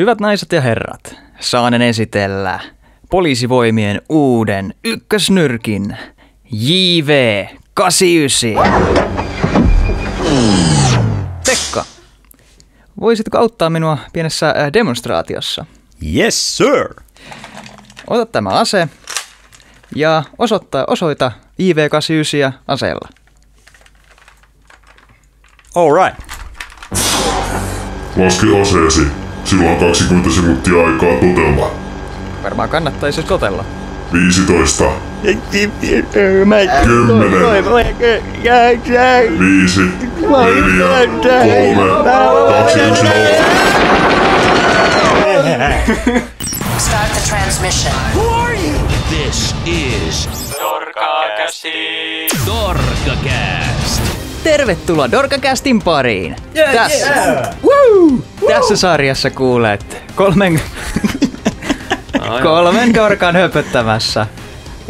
Hyvät naiset ja herrat, saanen esitellä poliisivoimien uuden ykkösnyrkin JV89. Pekka, voisitko auttaa minua pienessä äh, demonstraatiossa? Yes, sir. Ota tämä ase ja osoita, osoita JV89 aseella. All right. Laske aseesi. Sillä on 20 sekuntia aikaa totelma. Varmaan kannattaisi totella. 15, Mä... 10, 5, 4, 3, 2, 1, 0. Start the transmission. This is Dorkacast. Tervetuloa Dorkacastin pariin. Yeah, Tässä, yeah. Woo! Tässä sarjassa kuulet kolmen, kolmen Dorkan höpöttämässä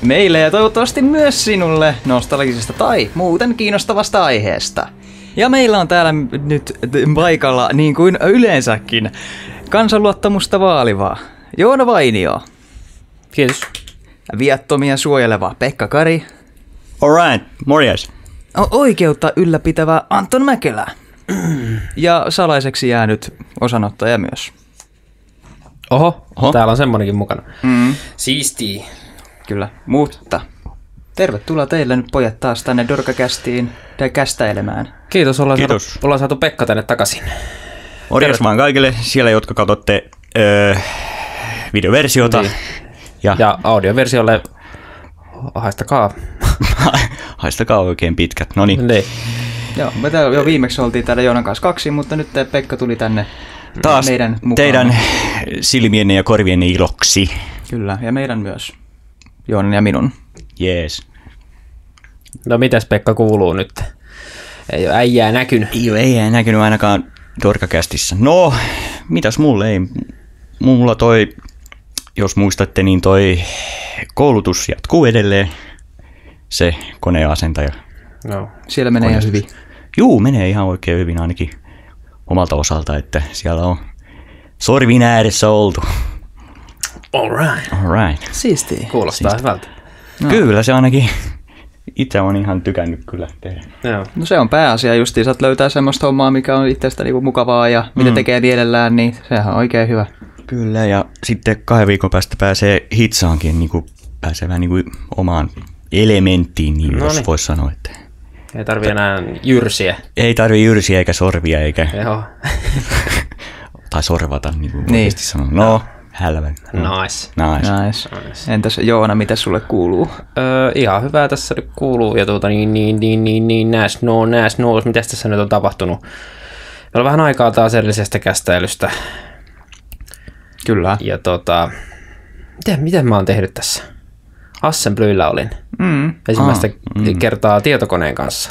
meille ja toivottavasti myös sinulle nostalgisesta tai muuten kiinnostavasta aiheesta. Ja meillä on täällä nyt paikalla, niin kuin yleensäkin, kansanluottamusta vaalivaa Joona Vainio, Kiitos. viattomia suojeleva Pekka Kari, All right. Morjes. Oikeutta ylläpitävä Anton Mäkelä. Ja salaiseksi jäänyt osanottaja myös. Oho, Oho. Oho. täällä on semmonenkin mukana. Mm. Siisti. Kyllä, mutta tervetuloa teille nyt pojat taas tänne Dorkakästiin tai kästäilemään. Kiitos, ollaan, Kiitos. Saatu, ollaan saatu Pekka tänne takaisin. Morjes vaan kaikille siellä, jotka katsotte öö, videoversiota. Niin. Ja, Ja audioversiolle haistakaa. haistakaa oikein pitkät. No niin. Niin. Joo, me täällä jo viimeksi oltiin täällä Joonan kanssa kaksi, mutta nyt te Pekka tuli tänne Taas meidän mukaan. teidän silmienne ja korvienne iloksi. Kyllä, ja meidän myös. Joonan ja minun. Jees. No mitäs Pekka kuuluu nyt? Ei ole äijää näkynyt. Ei, ei, ei näkynyt ainakaan Dorkakästissä. No, mitäs mulle ei? Mulla toi, jos muistatte, niin toi koulutus jatkuu edelleen. Se koneasentaja. No. Siellä menee ihan hyvin. Juu, menee ihan oikein hyvin ainakin omalta osalta, että siellä on sorvin ääressä oltu. All right. All right. Siistiä. Kuulostaa hyvältä. No. Kyllä se ainakin itse on ihan tykännyt kyllä tehdä. Joo. No se on pääasia justiin, saat löytää semmoista hommaa, mikä on itsestä niinku mukavaa ja mitä Mm. tekee mielellään, niin sehän on oikein hyvä. Kyllä, ja sitten kahden viikon päästä pääsee hitsaankin niin kuin, pääsee vähän niin kuin omaan elementtiin, niin jos Noniin. voisi sanoa, että Ei tarvi enää jyrsiä. ei tarvi jyrsiä eikä sorvia eikä, Joo. tai sorvata, niin kuin Niin. niin. sanoa. No, hälvä. Nice. Nice. Nice. Entäs Joona, mitä sulle kuuluu? Öö, ihan hyvää tässä nyt kuuluu. Ja tuota niin, niin, niin, niin, niin, nääs, no, nääs, no, mitäs tässä nyt on tapahtunut? Meillä on vähän aikaa taas edellisestä kästäilystä. Kyllä. Ja tota, miten, miten mä oon tehnyt tässä? Assemblyllä olin. Mm. Ensimmäistä Ah, mm. kertaa tietokoneen kanssa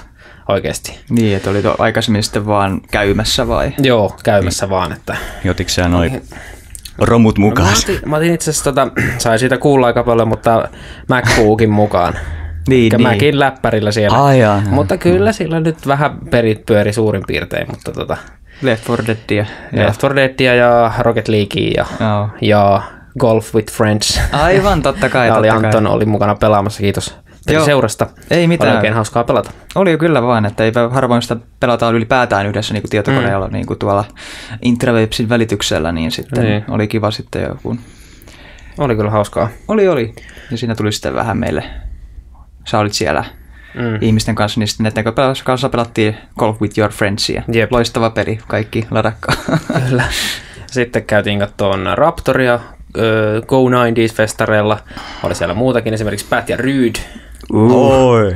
oikeasti. Niin, että oli aikaisemmin sitten vaan käymässä vai? Joo, käymässä vaan, että... Jotiko sä noin romut Mä mukaan? otin, mä otin itse asiassa, tota, sain siitä kuulla aika paljon, mutta MacBookin mukaan. Niin, Eli Macin läppärillä siellä. Ai jaa. mutta kyllä sillä nyt vähän perit pyöri suurin piirtein, mutta tota, Left 4 Deadia. ja. Left 4 Deadia ja Rocket Leaguea ja, Joo. ja Golf with Friends. Aivan, totta kai. ja oli totta Anton kai. oli mukana pelaamassa, kiitos Joo. seurasta. Ei mitään. Oli oikein hauskaa pelata. Oli jo kyllä vaan, että ei harvoin sitä pelataan ylipäätään yhdessä niin kuin tietokoneella mm. niin kuin tuolla Intrawebsin välityksellä, niin sitten Niin. oli kiva sitten joku. Oli kyllä hauskaa. Oli, oli. Ja siinä tuli sitten vähän meille, sä olit siellä Mm. ihmisten kanssa, niin sitten näiden kanssa pelattiin Golf with your friendsia. Jep. Loistava peli, kaikki ladakkaa. Kyllä. Sitten käytiin kattoon Raptoria Go 90s-festareilla. Oli siellä muutakin, esimerkiksi Pat ja Ryd. Oi.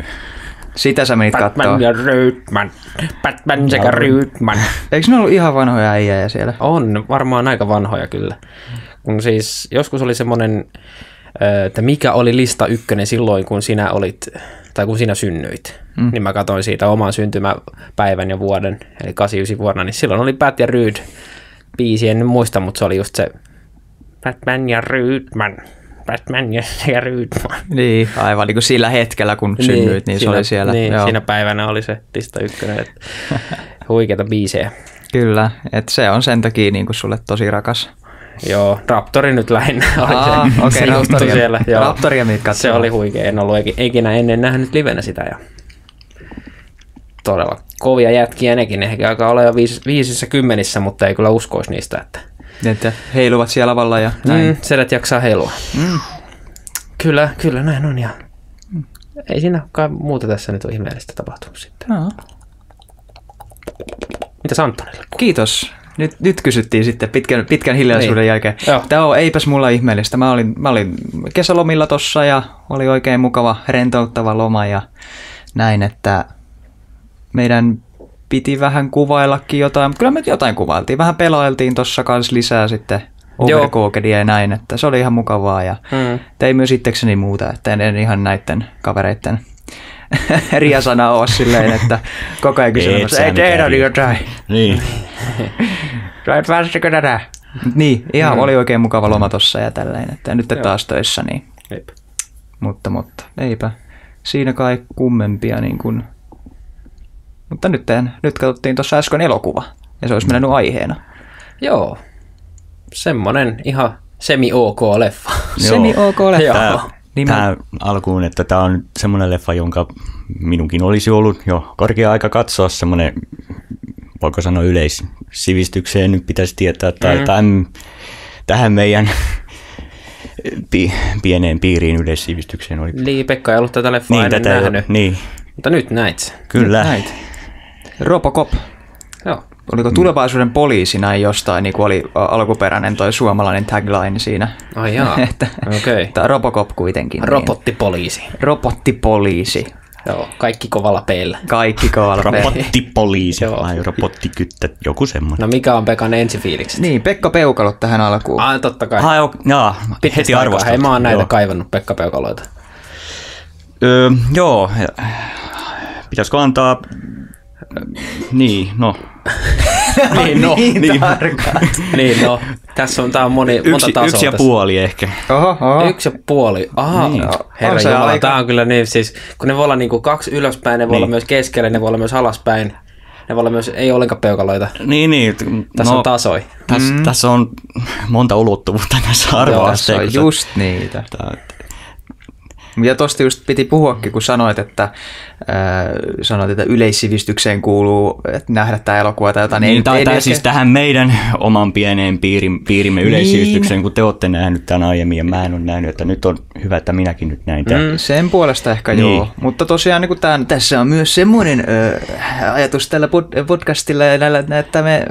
Sitä sä menit kattoo. Batman ja Rydman. Batman sekä Rydman. Eikö ne ollut ihan vanhoja äijäjä siellä? On varmaan aika vanhoja kyllä. Kun siis joskus oli semmoinen, että mikä oli lista ykkönen silloin, kun sinä olit, tai kun sinä synnyit. Mm. Niin mä katsoin siitä oman syntymäpäivän ja vuoden, eli 89 vuonna, niin silloin oli Pat ja Ryd biisi, en muista, mutta se oli just se Batman ja Rydman. Batman ja, ja Rydman. Niin, aivan niin kuin sillä hetkellä, kun synnyit, niin, se siinä, oli siellä. Niin, Joo. siinä päivänä oli se lista ykkönen. että Huikeita biisejä. Kyllä, että se on sen takia niin kuin sulle tosi rakas. Joo, Raptori nyt lähinnä oli Aa, se, okei, se Raptoria. siellä. Joo. Raptoria mitkä Se oli huikea, en ollut ikin- ikinä ennen nähnyt livenä sitä. Ja todella kovia jätkiä nekin, ehkä alkaa olla jo viis, viisissä kymmenissä, mutta ei kyllä uskoisi niistä, että Että heiluvat siellä lavalla ja näin. mm, sedät jaksaa heilua. Mm. Kyllä, kyllä näin on ja ei siinä kai muuta tässä nyt ole ihmeellistä tapahtunut sitten. No. Mitä Antonille? Kiitos. Nyt, nyt kysyttiin sitten pitkän, pitkän hiljaisuuden Niin. jälkeen. Joo. Tämä on, eipäs mulla ihmeellistä. Mä olin, mä olin kesälomilla tossa ja oli oikein mukava rentouttava loma ja näin, että meidän piti vähän kuvaillakin jotain. Kyllä me jotain kuvailtiin. Vähän pelailtiin tossa kanssa lisää sitten Joo. Overcookedia ja näin, että se oli ihan mukavaa ja Mm. tein myös itsekseni muuta, että en, en ihan näiden kavereiden riasana ole silleen, että koko ajan kysymässä, sä ei mikään tehdä ri- jotain. Niin. Right, pääsittekö tätä? Niin, ihan Mm. oli oikein mukava loma tossa ja tälleen, että nyt taas töissä, niin. Jep. Mutta, mutta, eipä. Siinä kai kummempia niin kuin... Mutta nyt, nyt katsottiin tuossa äsken elokuva, ja se olisi mennyt aiheena. Joo, semmonen ihan semi-ok leffa. Joo. Semi ok leffa. Tää, Niin alkuun, että tämä on semmoinen leffa, jonka minunkin olisi ollut jo korkea aika katsoa semmoinen, voiko sanoa yleissivistykseen nyt pitäisi tietää, tai mm. tämän, tähän meidän pi, pieneen piiriin yleissivistykseen oli. Niin, Pekka ei ollut tätä leffaa Niin, ennen tätä ei nähnyt, niin, mutta nyt näit kyllä. Näit. Robocop. Joo. Oliko tulevaisuuden poliisi näin jostain, niin kuin oli alkuperäinen toi suomalainen tagline siinä. Ai jaa, että, okei. Tämä Robocop kuitenkin. Niin. Robottipoliisi. Robottipoliisi. Joo, kaikki kovalla peillä. Kaikki kovalla pe- Robottipoliisi Joo. vai robottikyttä, joku semmoinen. No mikä on Pekan ensifiilikset? Niin, Pekka Peukalot tähän alkuun. Ah, totta kai. Ah, joo, jaa, Pitkästä heti aikaa. arvostat. Hei, mä oon näitä Joo. kaivannut Pekka Peukaloita. Öö, joo, pitäisikö antaa... Niin, no. niin, no. niin, tarkkaan. niin, no. Tässä on, tää on moni, monta Yksi, tasoa yksi ja tässä. puoli ehkä. Oho, oho. Yksi ja puoli. Aha, Niin. niin. On herra se Jumala, aika- tää on kyllä niin, siis kun ne voi olla niinku kaksi ylöspäin, ne voi Niin. olla myös keskellä, ne voi olla myös alaspäin. Ne voi olla myös, ei ollenkaan peukaloita. Niin, niin. Tässä no, on tasoi. Tässä, mm. tässä on monta ulottuvuutta näissä Tässä on just niitä. Tää- Ja tosta just piti puhuakin, kun sanoit, että, äh, sanoit, että yleissivistykseen kuuluu että nähdä tämä elokuva tai jotain. Niin, Ei- tai, siis tähän meidän oman pieneen piirin, piirimme yleissivistykseen, kun te olette nähnyt tämän aiemmin ja mä en ole nähnyt, että nyt on hyvä, että minäkin nyt näin tämän. Mm. Sen puolesta ehkä Niin. niin. joo. Mutta tosiaan niin tämän, tässä on myös semmoinen ö, ajatus tällä pod- podcastilla, näillä, että me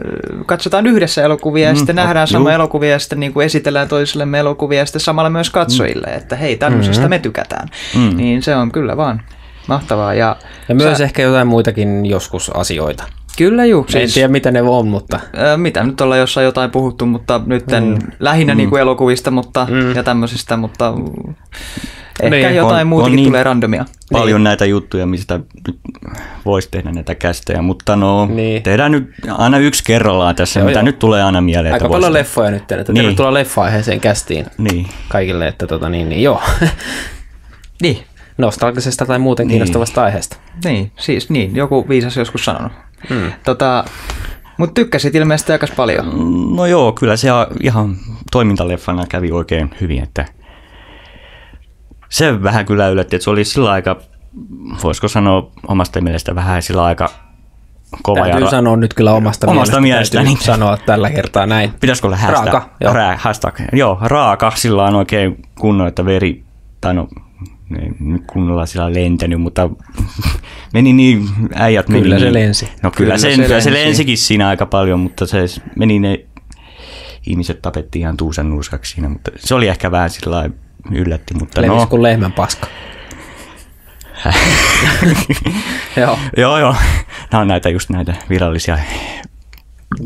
katsotaan yhdessä elokuvia ja Mm, sitten nähdään sama elokuvia ja sitten niin kuin esitellään toisillemme elokuvia ja sitten samalla myös katsojille, että hei, tämmöisestä me tykätään. Mm. Niin se on kyllä vaan mahtavaa. Ja, Ja myös sä- ehkä jotain muitakin joskus asioita. Kyllä juu. Siis, en tiedä mitä ne on, mutta Ö, mitä nyt ollaan jossain jotain puhuttu, mutta nyt mm. lähinnä mm. Niin kuin elokuvista mutta, mm. ja tämmöisistä, mutta ehkä Niin, jotain on- muutakin on niin- tulee randomia. Paljon niin. näitä juttuja, mistä nyt voisi tehdä näitä kästejä, mutta no Niin. tehdään nyt aina yksi kerrallaan tässä, Joo, mitä joo. nyt tulee aina mieleen. aika että paljon leffoja nyt, että Niin. tervetuloa leffa-aiheeseen kästiin Niin. kaikille, että tota niin, niin joo. Niin, Nostalgisesta tai muuten kiinnostavasta aiheesta. Niin, siis niin, joku viisas joskus sanonut. Hmm. Tota, mutta tykkäsit ilmeisesti aika paljon. No joo, kyllä se ihan toimintaleffana kävi oikein hyvin, että se vähän kyllä yllätti, että se oli sillä aika, voisiko sanoa omasta mielestä vähän sillä aika kova Täytyy ja ra- sanoa nyt kyllä omasta, Omasta mielestä. mielestäni. täytyy sanoa tällä kertaa näin. Pitäisikö olla hashtag? Raaka, joo. Rää, hashtag. Joo, raaka, sillä on oikein kunnon, että veri, tai no, nyt kunnolla sillä on lentänyt, mutta meni niin, äijät meni Kyllä se niin. lensi. No kyllä, Kyllä se, se kyllä se lensi. lensikin siinä aika paljon, mutta se meni ne, ihmiset tapettiin ihan tuusan nuuskaksi siinä, mutta se oli ehkä vähän sillä yllätti, mutta Levis no. kuin lehmän paska. joo, Joo, joo. Nämä on näitä just näitä virallisia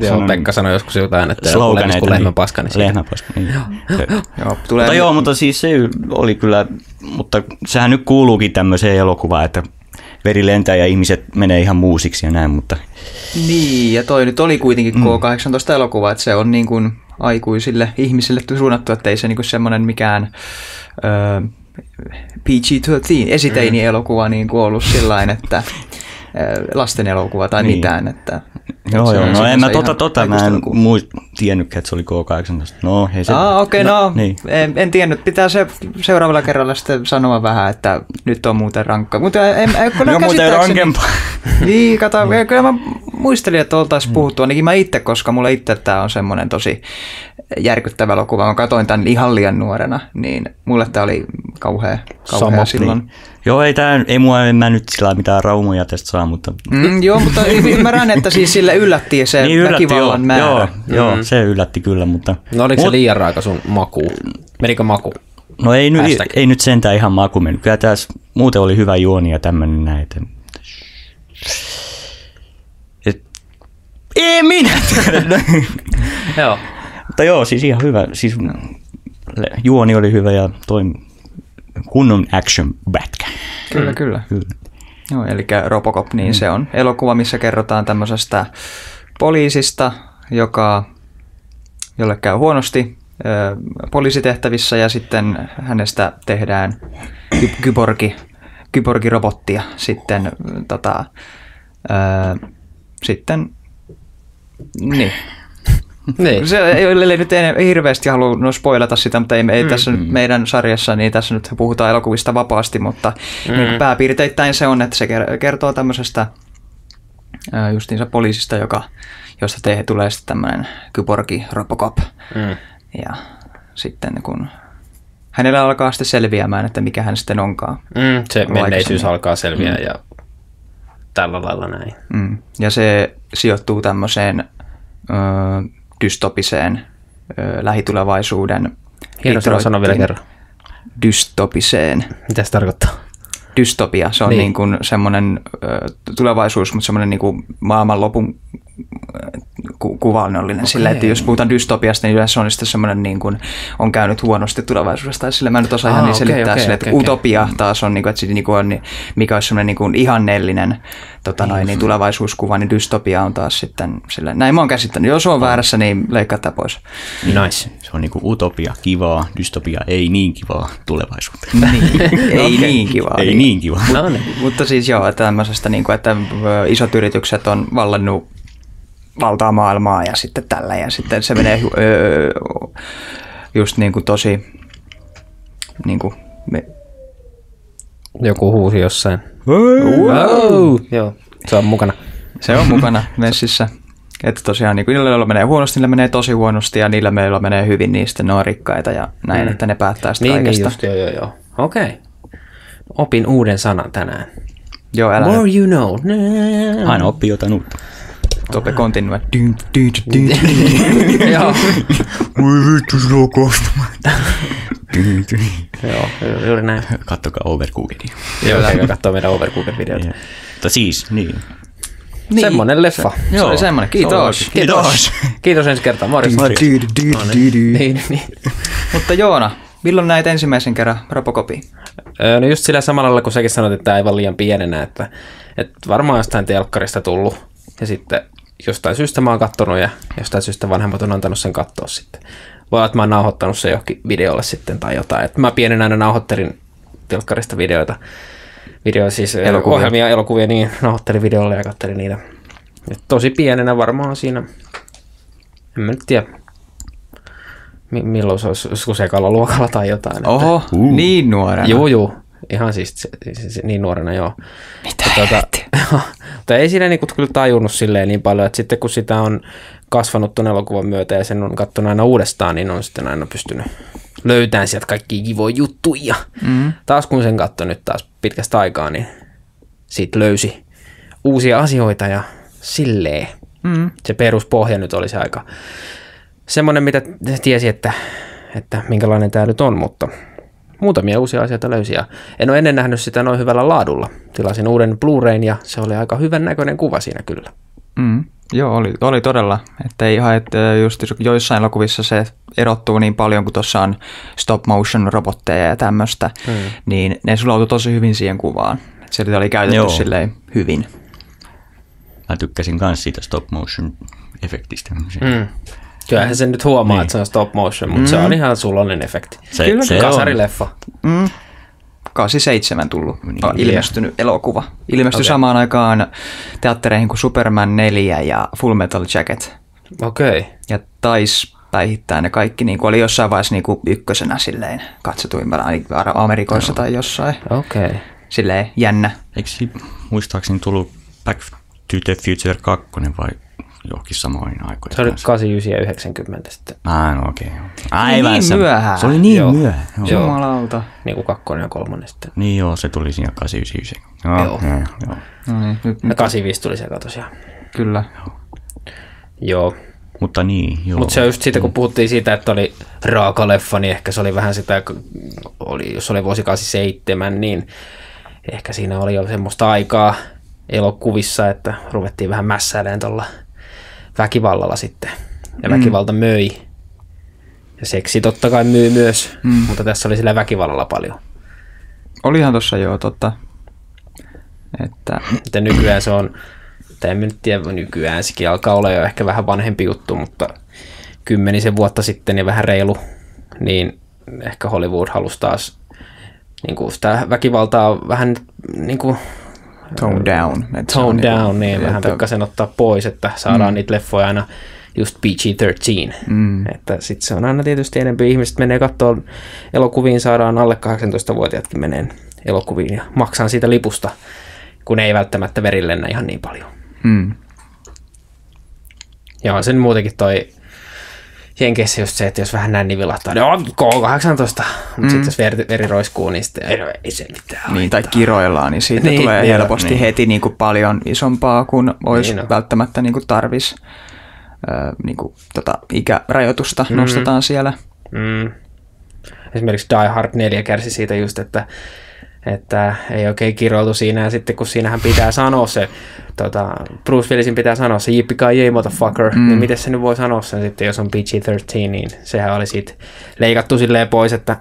joo sanon- Pekka sanoi joskus jotain, että sloganeita. kuin lehmän paska. Niin lehmän paska, niin. Joo, tulee Mutta joo, mutta siis se oli kyllä, mutta sehän nyt kuuluukin tämmöiseen elokuvaan, että veri lentää ja ihmiset menee ihan muusiksi ja näin, mutta Niin, ja toi nyt oli kuitenkin K18-elokuva, että se on niin kuin aikuisille ihmisille suunnattu, että ei se niin kuin semmoinen mikään ö, PG-13 esiteini-elokuva niin kuin ollut sillain, että lasten elokuva tai Niin. mitään. Että, Joo, joo. No en mä tota, tota mä en muist, tiennytkään, että se oli K-18. No, ei se... Ah, okei, okay, no, niin. en, en tiennyt. Pitää se seuraavalla kerralla sitten sanoa vähän, että nyt on muuten rankka. Mutta en, en, kyllä No muuten rankempaa. Niin, kato, kyllä mä muistelin, että oltaisiin puhuttu, ainakin mä itse, koska mulle itse tämä on semmoinen tosi järkyttävä elokuva. Mä katsoin tämän ihan liian nuorena, niin mulle tämä oli kauhea, kauhea Sama. silloin. Niin. Joo, ei, tää, ei mua en mä nyt sillä mitään raumoja tästä saa, mutta... Mm, joo, mutta ymmärrän, että siis sille yllätti se Niin yllätti, joo, väkivallan määrä. joo, joo, se yllätti kyllä, mutta... No oliko se Mut- liian raaka sun maku? Menikö maku? No ei, nyt, Hashtag. ei nyt sentään ihan maku mennyt. Kyllä tässä muuten oli hyvä juoni ja tämmöinen Et, ei minä. Joo. Mutta joo, siis ihan hyvä. Siis juoni oli hyvä ja toi kunnon action pätkä. Kyllä, kyllä. Kyllä. Joo, eli Robocop, niin se on elokuva, missä kerrotaan tämmöisestä poliisista, joka, jolle käy huonosti ö, poliisitehtävissä ja sitten hänestä tehdään ky- kyborgi, kyborgirobottia sitten, tota, ö, sitten, niin. Niin. Se ei ole nyt en, hirveästi halua no spoilata sitä, mutta ei, ei mm. tässä nyt meidän sarjassa, niin tässä nyt puhutaan elokuvista vapaasti, mutta mm. niin pääpiirteittäin se on, että se ker- kertoo tämmöisestä ää, justiinsa poliisista, joka, josta te, tulee sitten tämmöinen kyborgi Robocop. Mm. Ja sitten kun hänellä alkaa sitten selviämään, että mikä hän sitten onkaan. Mm, se menneisyys aikaisemmin. alkaa selviä ja tällä lailla näin. Mm. Ja se sijoittuu tämmöiseen dystopiseen ö, lähitulevaisuuden Hieno sana, sano vielä kerran. Dystopiseen. Mitä se tarkoittaa? Dystopia, se on Niin. niin. kuin semmoinen ö, tulevaisuus, mutta semmoinen niin kuin maailmanlopun ö, ku- kuvallinen. Okay. Sillä, että jos puhutaan dystopiasta, niin yleensä on sitten semmoinen niin kuin on käynyt huonosti tulevaisuudessa. Tai sillä mä nyt osaa Aa, ihan niin okei, selittää okei, sille, että okei, okei. utopia taas on, niin kuin, että sitten niin kuin on, niin- mikä olisi semmoinen niin kuin ihannellinen tota noin, niin tulevaisuuskuva, niin dystopia on taas sitten sille. Näin mä oon käsittänyt. Jos on väärässä, niin leikkaa tämä pois. Nice. Se on niinku utopia kivaa, dystopia ei niin kivaa tulevaisuuteen. Niin, ei niin kiva. Ei niin kivaa. No niin. Mutta siis joo, että tämmöisestä, niin kuin, että isot yritykset on vallannut valtaa maailmaa ja sitten tällä ja sitten se menee öö, just niin kuin tosi niin kuin, me, Joku huusi jossain. Wow. Joo, se on mukana. se on mukana messissä. Että tosiaan niin kuin niillä, joilla menee huonosti, niillä menee tosi huonosti ja niillä, joilla menee hyvin, niin sitten ne on rikkaita ja näin, Mm. että ne päättää sitten Niin, niin kaikesta. just, joo, joo, joo. Okei. Okay. Opin uuden sanan tänään. Joo, älä More nyt you know. Aina oppii jotain uutta. Tope continue. Dyn. Joo, Voi vittu, se on kohtumaan. joo, ju- juuri näin. Kattokaa Overcookedia. Joo, käykää katsoa meidän Overcooked-videota. Mutta siis, niin. Niin. Semmonen leffa. Se oli semmoinen. Kiitos. Kiitos. Kiitos ensi kertaa. Morjens. Dy, dy. Niin, niin. Mutta Joona, milloin näit ensimmäisen kerran Robocopin? Öö, No just sillä samalla lailla, kun säkin sanoit, että tämä aivan liian pienenä, että, että varmaan jostain telkkarista tullut. Ja sitten jostain syystä mä oon kattonut ja jostain syystä vanhemmat on antanut sen katsoa sitten. Voi olla, että mä oon nauhoittanut sen johonkin videolle sitten tai jotain. Että mä pienen aina nauhoittelin telkkarista videoita. Video siis Elokuvia. elokuvia. ohjelmia, elokuvia, niin nauhoittelin videolle ja kattelin niitä. Et tosi pienenä varmaan siinä, en mä nyt tiedä, mi- milloin se olisi, olisiko se luokalla tai jotain. että- Oho, uh. niin nuorena. Juu, juu. Ihan siis se, se, se, niin nuorena, joo. Mitä Tota, mutta ei siinä niinku kyllä tajunnut silleen niin paljon, että sitten kun sitä on kasvanut tuon elokuvan myötä ja sen on katsonut aina uudestaan, niin on sitten aina pystynyt löytämään sieltä kaikki kivoja juttuja. Mm. Taas kun sen katsoi nyt taas pitkästä aikaa, niin siitä löysi uusia asioita ja silleen. Mm. Se peruspohja nyt olisi aika semmoinen, mitä tiesi, että, että minkälainen tämä nyt on, mutta muutamia uusia asioita löysi ja en ole ennen nähnyt sitä noin hyvällä laadulla. Tilasin uuden Blu-rayn ja se oli aika hyvän näköinen kuva siinä kyllä. Mm. Joo, oli, oli todella. Että ei ihan, että just joissain elokuvissa se erottuu niin paljon, kun tuossa on stop motion robotteja ja tämmöistä, mm. niin ne sulautui tosi hyvin siihen kuvaan. Se oli käytetty Joo. silleen hyvin. Mä tykkäsin kans siitä stop motion efektistä. Mm. Kyllähän se nyt huomaa, Niin. että se on stop motion, mutta mm. se on ihan sulonen efekti. se, Kyllä, se on, Kasarileffa. Mm. 87 tullut Niin, niin, ilmestynyt elokuva. Ilmestyi okay. samaan aikaan teattereihin kuin Superman 4 ja Full Metal Jacket. Okei. Okay. Ja tais päihittää ne kaikki, niin kuin oli jossain vaiheessa niin kuin ykkösenä silleen katsotuimmalla Amerikoissa no. tai jossain. Okei. Okay. Silleen jännä. Eikö muistaakseni tullut Back to the Future 2 vai johonkin samoin aikoihin? Se oli kanssa? 89 ja 90 sitten, Ah, no okei. Okay. Aivan niin se- myöhään. Se oli niin Joo. myöhään. Joo. Joo. Jumalauta. niin kuin kakkonen ja kolmonen sitten. Niin joo, se tuli siinä 89. Joo, Joo. joo. joo. No niin, nyt, Ja nyt, 85 tuli se tosiaan. kyllä. Joo. Mutta niin, joo. Mutta se on just siitä, kun puhuttiin siitä, että oli raaka leffa, niin ehkä se oli vähän sitä, oli, jos oli vuosi 87, niin ehkä siinä oli jo semmoista aikaa elokuvissa, että ruvettiin vähän mässäilemään tuolla väkivallalla sitten. Ja väkivalta möi. Ja seksi totta kai myy myös, mm. mutta tässä oli sillä väkivallalla paljon. Olihan tossa joo totta. Että Että nykyään se on, tai en nyt tiedä, nykyään sekin alkaa olla jo ehkä vähän vanhempi juttu, mutta kymmenisen vuotta sitten ja vähän reilu, niin ehkä Hollywood halusi taas niin kuin sitä väkivaltaa vähän niin kuin tone down. Että tone niinku- down, niin vähän että- pikkasen ottaa pois, että saadaan mm. niitä leffoja aina just PG-13. Mm. Että sit se on aina tietysti enemmän ihmiset menee katsoa elokuviin, saadaan alle 18-vuotiaatkin menee elokuviin ja maksaa siitä lipusta, kun ei välttämättä veri lennä ihan niin paljon. Mm. Ja on sen muutenkin toi Jenkeissä just se, että jos vähän näin niin vilahtaa, niin on K18, mutta mm. sitten jos veri, veri roiskuu, niin sitten ei, no, ei se mitään. Niin, tai kiroillaan, niin siitä Niin, tulee niin, helposti niin. heti niin kuin paljon isompaa kuin olisi Niin on. välttämättä niin kuin tarvis. Öö, niin kuin, tota, ikärajoitusta mm. nostetaan siellä. Mm. Esimerkiksi Die Hard 4 kärsi siitä just, että, että ei oikein kiroiltu siinä, ja sitten kun siinähän pitää sanoa se, tota, Bruce Willisin pitää sanoa se yippee motherfucker, mm. niin miten se nyt voi sanoa sen sitten, jos on PG-13, niin sehän oli siitä leikattu silleen pois, että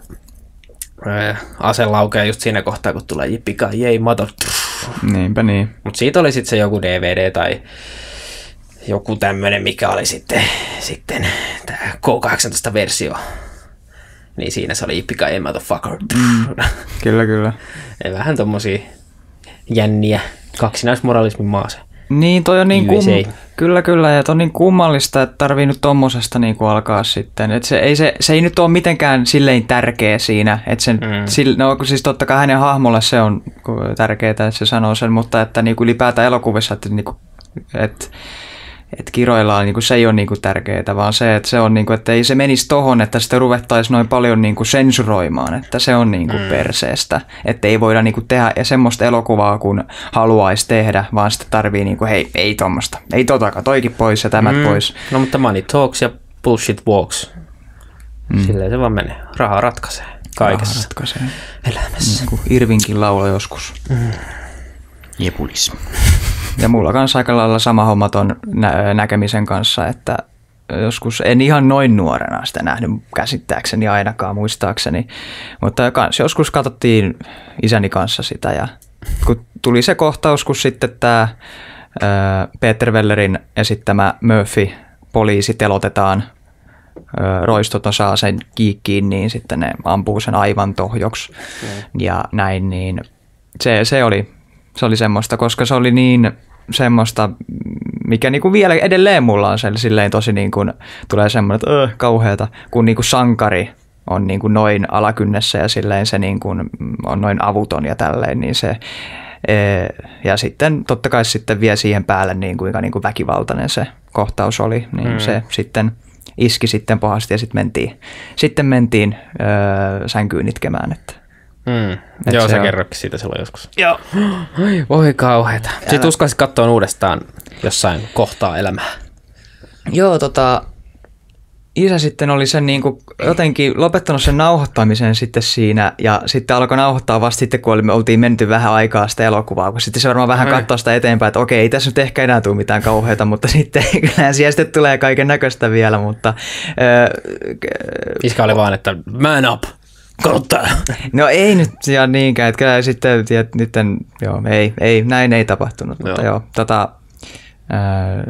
ää, ase laukeaa just siinä kohtaa, kun tulee yippee mother... Niinpä niin. Mutta siitä oli sitten se joku DVD tai joku tämmöinen, mikä oli sitten, sitten tämä K18-versio. Niin siinä se oli Yippee motherfucker. Mm. Kyllä, kyllä. Vähän tommosia jänniä kaksinaismoralismin maase. Niin, toi on niin USA. kum... Kyllä, kyllä, ja on niin kummallista, että tarvii nyt tommosesta niin kuin alkaa sitten. Et se, ei se, se ei nyt ole mitenkään silleen tärkeä siinä, että sen, mm. sille, no siis totta kai hänen hahmolle se on tärkeää, että se sanoo sen, mutta että niin kuin ylipäätään elokuvissa, että, niin kuin, että että kiroillaan, niin kuin, se ei ole niin kuin, tärkeää, vaan se, että se on niin kuin, että ei se menisi tohon, että sitä ruvettaisiin noin paljon niin kuin, sensuroimaan, että se on niin kuin, mm. perseestä, että ei voida niin kuin, tehdä ja semmoista elokuvaa, kun haluaisi tehdä, vaan sitä tarvii niin kuin, hei, ei tommosta, ei totakaan, toikin pois ja tämät mm. pois. No mutta money talks ja bullshit walks. Mm. Silleen se vaan menee. Raha ratkaisee kaikessa Ratkaisee. elämässä. Niin kuin Irvinkin laula joskus. Jepulis. Ja mulla kanssa aika lailla sama homma ton nä- näkemisen kanssa, että joskus en ihan noin nuorena sitä nähnyt käsittääkseni ainakaan muistaakseni, mutta kans joskus katsottiin isäni kanssa sitä ja kun tuli se kohtaus, kun sitten tämä Peter Wellerin esittämä Murphy poliisi telotetaan, roistoton saa sen kiikkiin, niin sitten ne ampuu sen aivan tohjoksi. Ja näin, niin se, se oli se oli semmoista, koska se oli niin semmoista, mikä niinku vielä edelleen mulla on se, silleen tosi niin kuin, tulee semmoinen, että öö, kauheata, kun niinku sankari on niinku noin alakynnessä ja silleen se niinku on noin avuton ja tälleen, niin se ee, ja sitten totta kai sitten vie siihen päälle niin kuinka niin kuin väkivaltainen se kohtaus oli, niin mm. se sitten iski sitten pahasti ja sitten mentiin, sitten mentiin öö, sänkyyn itkemään, että Mm. Et Joo, se sä on- kerroitkin siitä silloin joskus. Joo. Ai, voi kauheeta. Sitten uskaisit katsoa uudestaan jossain kohtaa elämää. Joo, tota, isä sitten oli sen niin kuin jotenkin lopettanut sen nauhoittamisen sitten siinä ja sitten alkoi nauhoittaa vasta sitten, kun olimme, oltiin menty vähän aikaa sitä elokuvaa, kun sitten se varmaan vähän katsoi sitä eteenpäin, että okei, ei tässä nyt ehkä enää tule mitään kauheata, mutta sitten kyllähän siellä sitten tulee kaiken näköistä vielä, mutta öö, Iska oli vaan, että man up, kautta. no ei nyt ihan niinkään, että kyllä sitten, tiedät, nyt en, joo, ei, ei, näin ei tapahtunut, mutta Joo. joo, tota,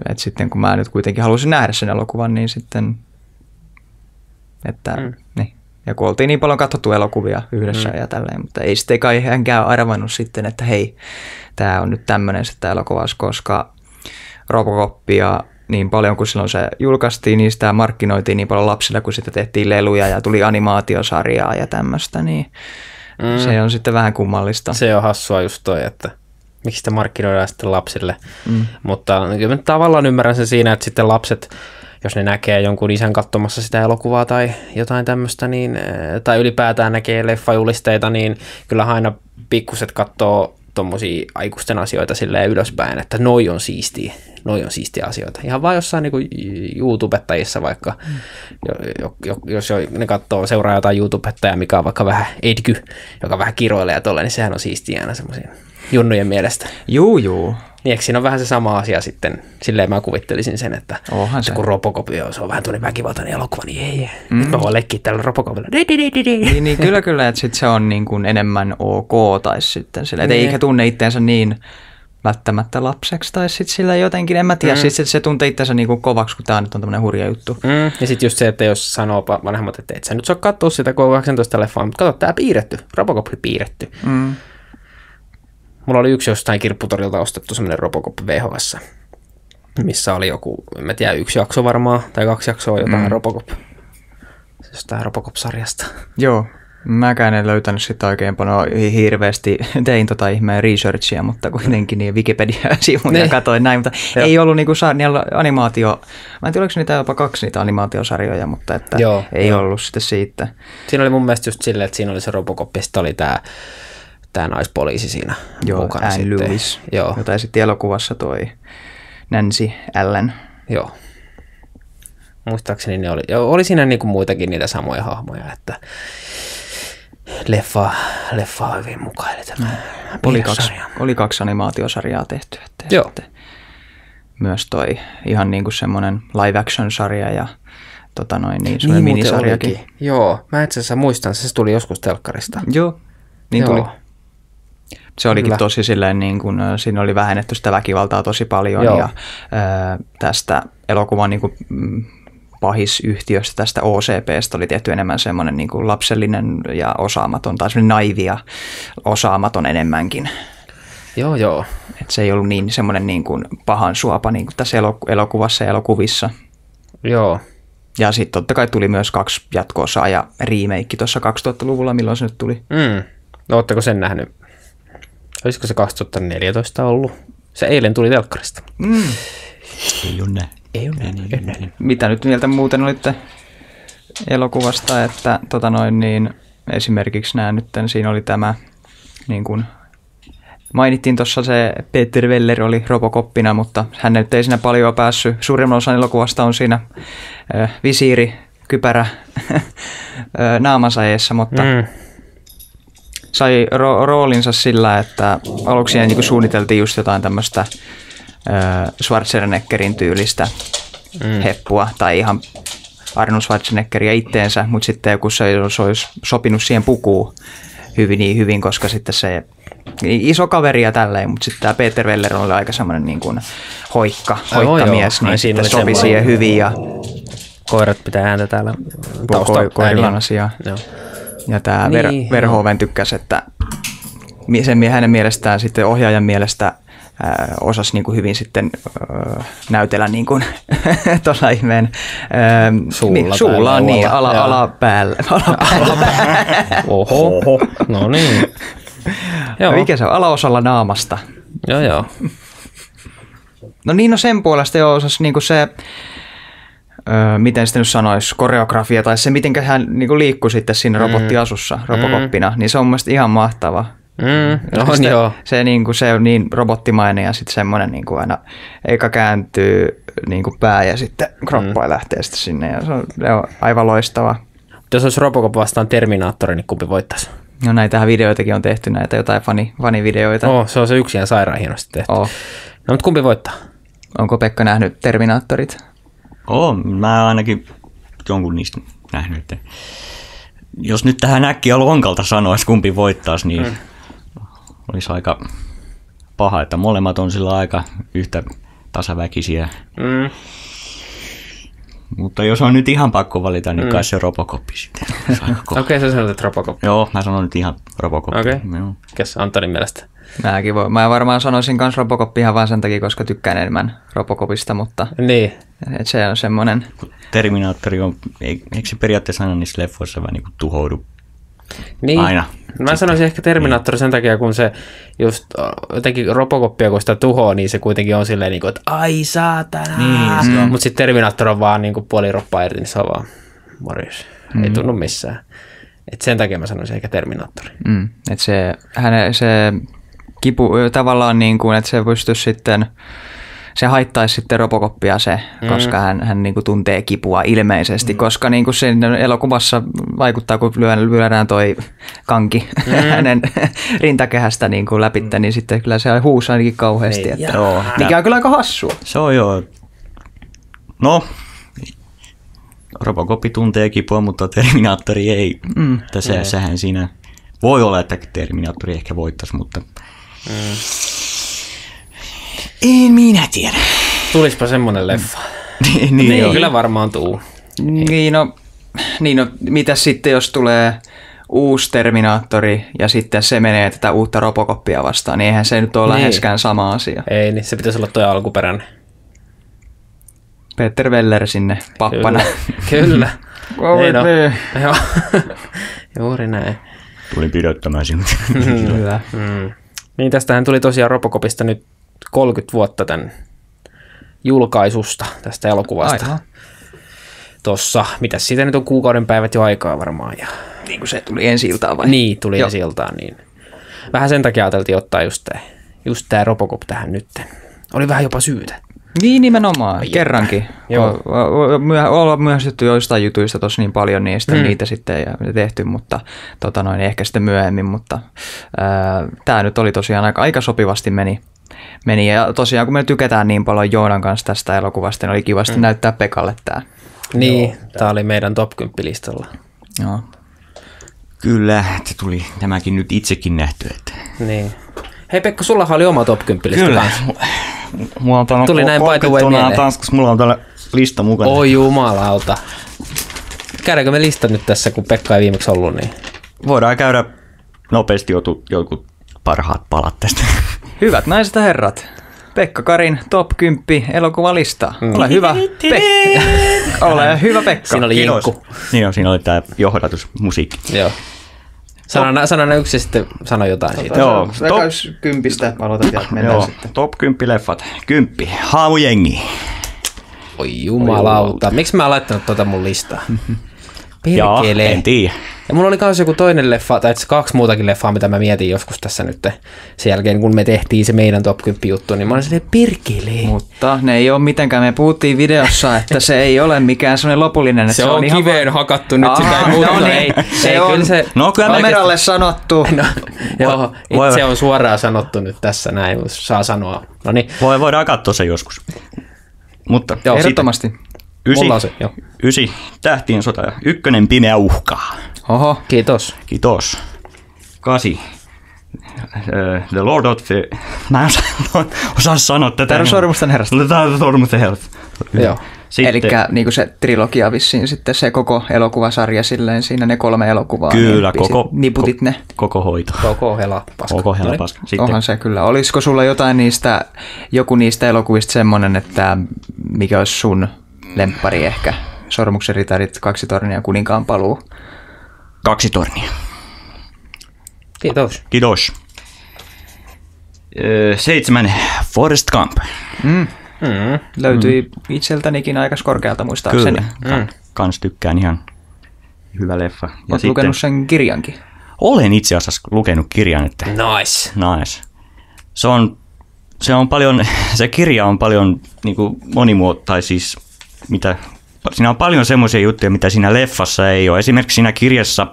että sitten kun mä nyt kuitenkin halusin nähdä sen elokuvan, niin sitten, että mm. niin, Ja kun oltiin niin paljon katsottu elokuvia yhdessä mm. ja tälleen, mutta ei sitten kai hänkään arvannut sitten, että hei, tämä on nyt tämmöinen sitten elokuvaus, koska Robocopia niin paljon kuin silloin se julkaistiin, niin sitä markkinoitiin niin paljon lapsille, kun sitten tehtiin leluja ja tuli animaatiosarjaa ja tämmöistä, niin mm. se on sitten vähän kummallista. Se on hassua just toi, että miksi sitä markkinoidaan sitten lapsille. Mm. Mutta kyllä tavallaan ymmärrän sen siinä, että sitten lapset, jos ne näkee jonkun isän katsomassa sitä elokuvaa tai jotain tämmöistä, niin, eh, tai ylipäätään näkee leffajulisteita, niin kyllä aina pikkuset katsoo tuommoisia aikuisten asioita silleen ylöspäin, että noi on siistiä, noi on siistiä asioita. Ihan vaan jossain niin YouTubettajissa vaikka, jo, jo, jos jo, ne katsoo, seuraa jotain YouTubettajaa, mikä on vaikka vähän edgy, joka vähän kiroilee ja tolle, niin sehän on siistiä aina semmoisia junnujen mielestä. Juu, juu. Niin eikö siinä on vähän se sama asia sitten, silleen mä kuvittelisin sen, että Onhan se. kun Robocop on, se on vähän tuonne väkivaltainen elokuva, niin ei, ei. Mm. Nyt mä voin leikkiä tällä Robocopilla. Niin, niin kyllä, kyllä, että sit se on niin kuin enemmän ok, tai sitten sillä, että Niin. eikä tunne itteensä niin välttämättä lapseksi, tai sitten sillä jotenkin, en mä tiedä, mm. siis että se tuntee itsensä niin kuin kovaksi, kun tämä nyt on tämmöinen hurja juttu. Mm. Ja sitten just se, että jos sanoo vanhemmat, että et sä nyt saa katsoa sitä K18-leffaa, mutta kato, tää piirretty, Robocop piirretty. Mm. Mulla oli yksi jostain kirpputorilta ostettu semmoinen Robocop VHS, missä oli joku, en mä tiedä, yksi jakso varmaan, tai kaksi jaksoa jotain mm. Robocop. Jostain Robocop-sarjasta. Joo, mäkään en löytänyt sitä oikein paljon hi- hirveästi. Tein tota ihmeen researchia, mutta kuitenkin niin Wikipedia-sivuja Ne. katoin näin, mutta Joo. ei ollut niinku sa- niillä animaatio, mä en tiedä, oliko niitä jopa kaksi niitä animaatiosarjoja, mutta että Joo, ei joo. ollut sitten siitä. Siinä oli mun mielestä just silleen, että siinä oli se Robocop ja sitten oli tää, tää naispoliisi siinä Joo, mukana Anne sitten. Lewis, Joo, jota sitten elokuvassa toi Nancy Allen. joo. Muistaakseni ne oli, ja oli siinä niinku muitakin niitä samoja hahmoja, että leffa, leffa hyvin mukaili tämä Oli kaksi, oli kaksi animaatiosarjaa tehty. Että Joo. Sitten myös toi ihan niin kuin semmoinen live action sarja ja tota noin, niin, muuten minisarjakin. olikin. Joo, mä itse asiassa muistan, se tuli joskus telkkarista. Joo, niin Joo. tuli. Se olikin Kyllä. tosi silleen, niin kuin, siinä oli vähennetty sitä väkivaltaa tosi paljon Joo. ja ö, tästä elokuvan niin kuin, mm, pahisyhtiöstä, tästä OCPstä oli tehty enemmän semmoinen niin kuin lapsellinen ja osaamaton, tai semmoinen naivi ja osaamaton enemmänkin. Joo, joo. Et se ei ollut niin semmoinen niin kuin pahan suopa niin kuin tässä elo- elokuvassa ja elokuvissa. Joo. Ja sitten totta kai tuli myös kaksi jatko-osaa ja remake tuossa 2000-luvulla, milloin se nyt tuli. Mm. No, ootteko sen nähnyt? Olisiko se 2014 ollut? Se eilen tuli telkkarista. Ei ole näin. Ei ole nähnyt. En nähnyt. Mitä nyt mieltä muuten olitte elokuvasta, että tota noin, niin esimerkiksi nämä nyt, siinä oli tämä, niin kuin mainittiin tuossa se Peter Weller oli Robocoppina, mutta hän nyt ei siinä paljon päässyt. Suurimman osan elokuvasta on siinä äh, visiiri, kypärä äh, naamansa eessä, mutta mm. Sai ro- roolinsa sillä, että aluksi niin suunniteltiin just jotain tämmöistä äh, Schwarzeneggerin tyylistä mm. heppua tai ihan Arnold Schwarzeneggeria itteensä, mutta sitten joku se, se olisi sopinut siihen pukuun hyvin niin hyvin, koska sitten se iso kaveri ja tälleen, mutta sitten tämä Peter Weller oli aika semmoinen niin kuin hoikka, Joo, joo. Ai, niin siinä sitten sopi siihen hyvin ja Koirat pitää ääntä täällä ko- koirilan asia. Joo. Ja tämä Ver- Niin, Verhoeven tykkäsi, että mi- sen hänen mielestään sitten ohjaajan mielestä ää, osasi niin kuin hyvin sitten ää, näytellä niin kuin tuolla ihmeen ää, Suulla tai suullaan niin, ala, joo. alapäällä. alapäällä. Oho. Oho. No niin. Joo. Mikä se on? Alaosalla naamasta. Joo, joo. No niin, no sen puolesta jo osasi niin kuin se, öö, miten sitten nyt sanoisi, koreografia tai se, miten hän niin kuin liikkui sitten siinä robottiasussa, robokoppina, niin se on mun ihan mahtava. Mm, on Sitten joo. Se, niin kuin, se on niin robottimainen ja sitten semmoinen niin kuin aina eka kääntyy niin kuin pää ja sitten kroppa mm. lähtee sitten sinne ja se on, se on aivan loistava. Jos olisi Robocop vastaan Terminaattori, niin kumpi voittaisi? No näitähän videoitakin on tehty, näitä jotain fani, fanivideoita. Oh, se on se yksi ihan sairaan hienosti tehty. Oh. No, mutta kumpi voittaa? Onko Pekka nähnyt Terminaattorit? Oo, mä ainakin jonkun niistä nähnyt. Että jos nyt tähän äkkiä lonkalta sanoisi, kumpi voittaisi, niin mm. olisi aika paha, että molemmat on sillä aika yhtä tasaväkisiä. Mm. Mutta jos on nyt ihan pakko valita, niin kai se Robocop sitten. Okei, okay, sä sanoit, että Robocop. Joo, mä sanon nyt ihan Robocop. Okei. Joo. Kes Antonin mielestä? Mäkin voi, mä varmaan sanoisin kans Robocop ihan vaan sen takia, koska tykkään enemmän Robocopista, mutta Niin. et se on semmonen, Terminaattori on, ei- eikö se periaatteessa aina niissä leffoissa vähän niin kuin tuhoudu? Niin. Aina. Mä sanoisin ehkä Terminaattori sen takia, kun se just jotenkin Robocopia, kun sitä tuhoaa, niin se kuitenkin on silleen, niin kuin, että ai saatana. Niin, Mutta sitten Terminaattori on vaan niin kuin puoli roppaa irti, niin se on vaan morjus. Mm. Ei tunnu missään. Et sen takia mä sanoisin ehkä Terminaattori. mm, että se, häne, se kipu tavallaan niin kuin, että se pystyisi sitten, se haittaisi sitten Robocopia se, mm. koska hän, hän niin kuin tuntee kipua ilmeisesti, mm. koska niin kuin siinä elokuvassa vaikuttaa, kun lyödään, lyödään toi kanki mm. hänen rintakehästä niin kuin läpitte, niin sitten kyllä se huusi ainakin kauheasti, Niin. että, Joo. mikä on kyllä aika hassua. Se on joo. No, Robocop tuntee kipua, mutta Terminaattori ei. Mm. Se, sehän siinä voi olla, että Terminaattori ehkä voittaisi, mutta mm. En minä tiedä. Tulispa semmonen leffa. niin, Niin, joo. kyllä varmaan tuu. Niin no, niin no, mitä sitten jos tulee uusi Terminaattori ja sitten se menee tätä uutta Robocopia vastaan, niin eihän se nyt ole Niin. läheskään sama asia. Ei, niin se pitäisi olla tuo alkuperäinen. Peter Weller sinne pappana. Kyllä. Kyllä. Ei no. niin. Joo. Juuri näin. Tulin pidättämään sinut. Hyvä. Mm. Niin tästähän tuli tosiaan Robocopista nyt 30 vuotta tämän julkaisusta, tästä elokuvasta. Aivan. Tossa, mitä siitä nyt on kuukauden päivät jo aikaa varmaan. Ja... Niin kuin se tuli ensi iltaan vai? Niin, tuli Joo. ensi iltaan, niin vähän sen takia ajateltiin ottaa just tämä just tää Robocop tähän nytten. Oli vähän jopa syytä. Niin nimenomaan, Ai kerrankin. Joo. Ollaan myöhästytty joistain jutuista tossa niin paljon, niin sitten mm. niitä sitten ei tehty, mutta tota noin, ehkä sitten myöhemmin, mutta tämä nyt oli tosiaan aika, aika sopivasti meni. Meni. Ja tosiaan kun me tykätään niin paljon Joonan kanssa tästä elokuvasta, niin oli kivasti mm. näyttää Pekalle tämä. Niin, tämä oli meidän top 10 listalla. Joo. Kyllä, se tuli tämäkin nyt itsekin nähty. Että. Niin. Hei Pekka, sullahan oli oma top 10 lista Kyllä. kanssa. Mulla on Tuli näin by the way. Tanskassa, mulla on täällä lista mukana. Oi jumalauta. Käydäänkö me listat nyt tässä, kun Pekka ei viimeksi ollut, niin... Voidaan käydä nopeasti joku, joku parhaat palat tästä. Hyvät naiset ja herrat, Pekka Karin top 10 elokuvalista. Ole hyvä, Pekka. Ole hyvä, Pekka. Siinä oli jinkku. Niin on, siinä oli tää johdatusmusiikki. Joo. Sano, sano ne yksi ja sitten sano jotain siitä. Joo, top, Top... kympistä aloitat ja mennään joo, sitten. top 10 leffat. Kymppi. Haamujengi. Oi jumalauta. Miksi mä oon laittanut tota mun listaa? Joo, Perkele. en tiedä. Ja mulla oli myös joku toinen leffa, tai itse kaksi muutakin leffaa, mitä mä mietin joskus tässä nyt sen jälkeen, kun me tehtiin se meidän top 10 juttu, niin mä olin silleen, perkele. Mutta ne ei ole mitenkään, me puhuttiin videossa, että se ei ole mikään sellainen lopullinen. Että Se, on, ihan kiveen hakattu nyt, Aha, sitä ei muuta. no niin. ei, Se ei, on- kyllä se, No kyllä me kameralle sanottu. no, joo, voi- itse on suoraan sanottu nyt tässä näin, saa sanoa. No niin, Voi, voidaan katsoa se joskus. Mutta Joo, Ehdottomasti. Ysi, se, joo. ysi, tähtien sota ja ykkönen pimeä uhkaa. Oho, kiitos. Kiitos. Kasi. Uh, the Lord of the... Mä en osaa, osaa sanoa tätä. Tää on sormusten herrasta. Tämä on sormusten herrasta. Joo. Eli niin se trilogia vissiin sitten se koko elokuvasarja silleen, siinä ne kolme elokuvaa. Kyllä, niin koko, Niputit ne. koko hoito. Koko hela paska. Koko No hela niin. paska. Sitten Onhan se kyllä. Olisiko sulla jotain niistä, joku niistä elokuvista semmonen, että mikä olisi sun lemppari ehkä? Sormuksen ritarit, kaksi tornia, kuninkaan paluu. kaksi tornia. Kiitos. Kiitos. Öö, seitsemän Forest Gump. Mm. Löytyi mm. itseltänikin aika korkealta muistaakseni. Kyllä. Mm. Kans tykkään ihan hyvä leffa. Ja Olet lukenut sen kirjankin. Olen itse asiassa lukenut kirjan, että Nice. Nice. Se on, se on paljon, se kirja on paljon niin kuin tai siis mitä, siinä on paljon semmoisia juttuja, mitä siinä leffassa ei ole. Esimerkiksi siinä kirjassa,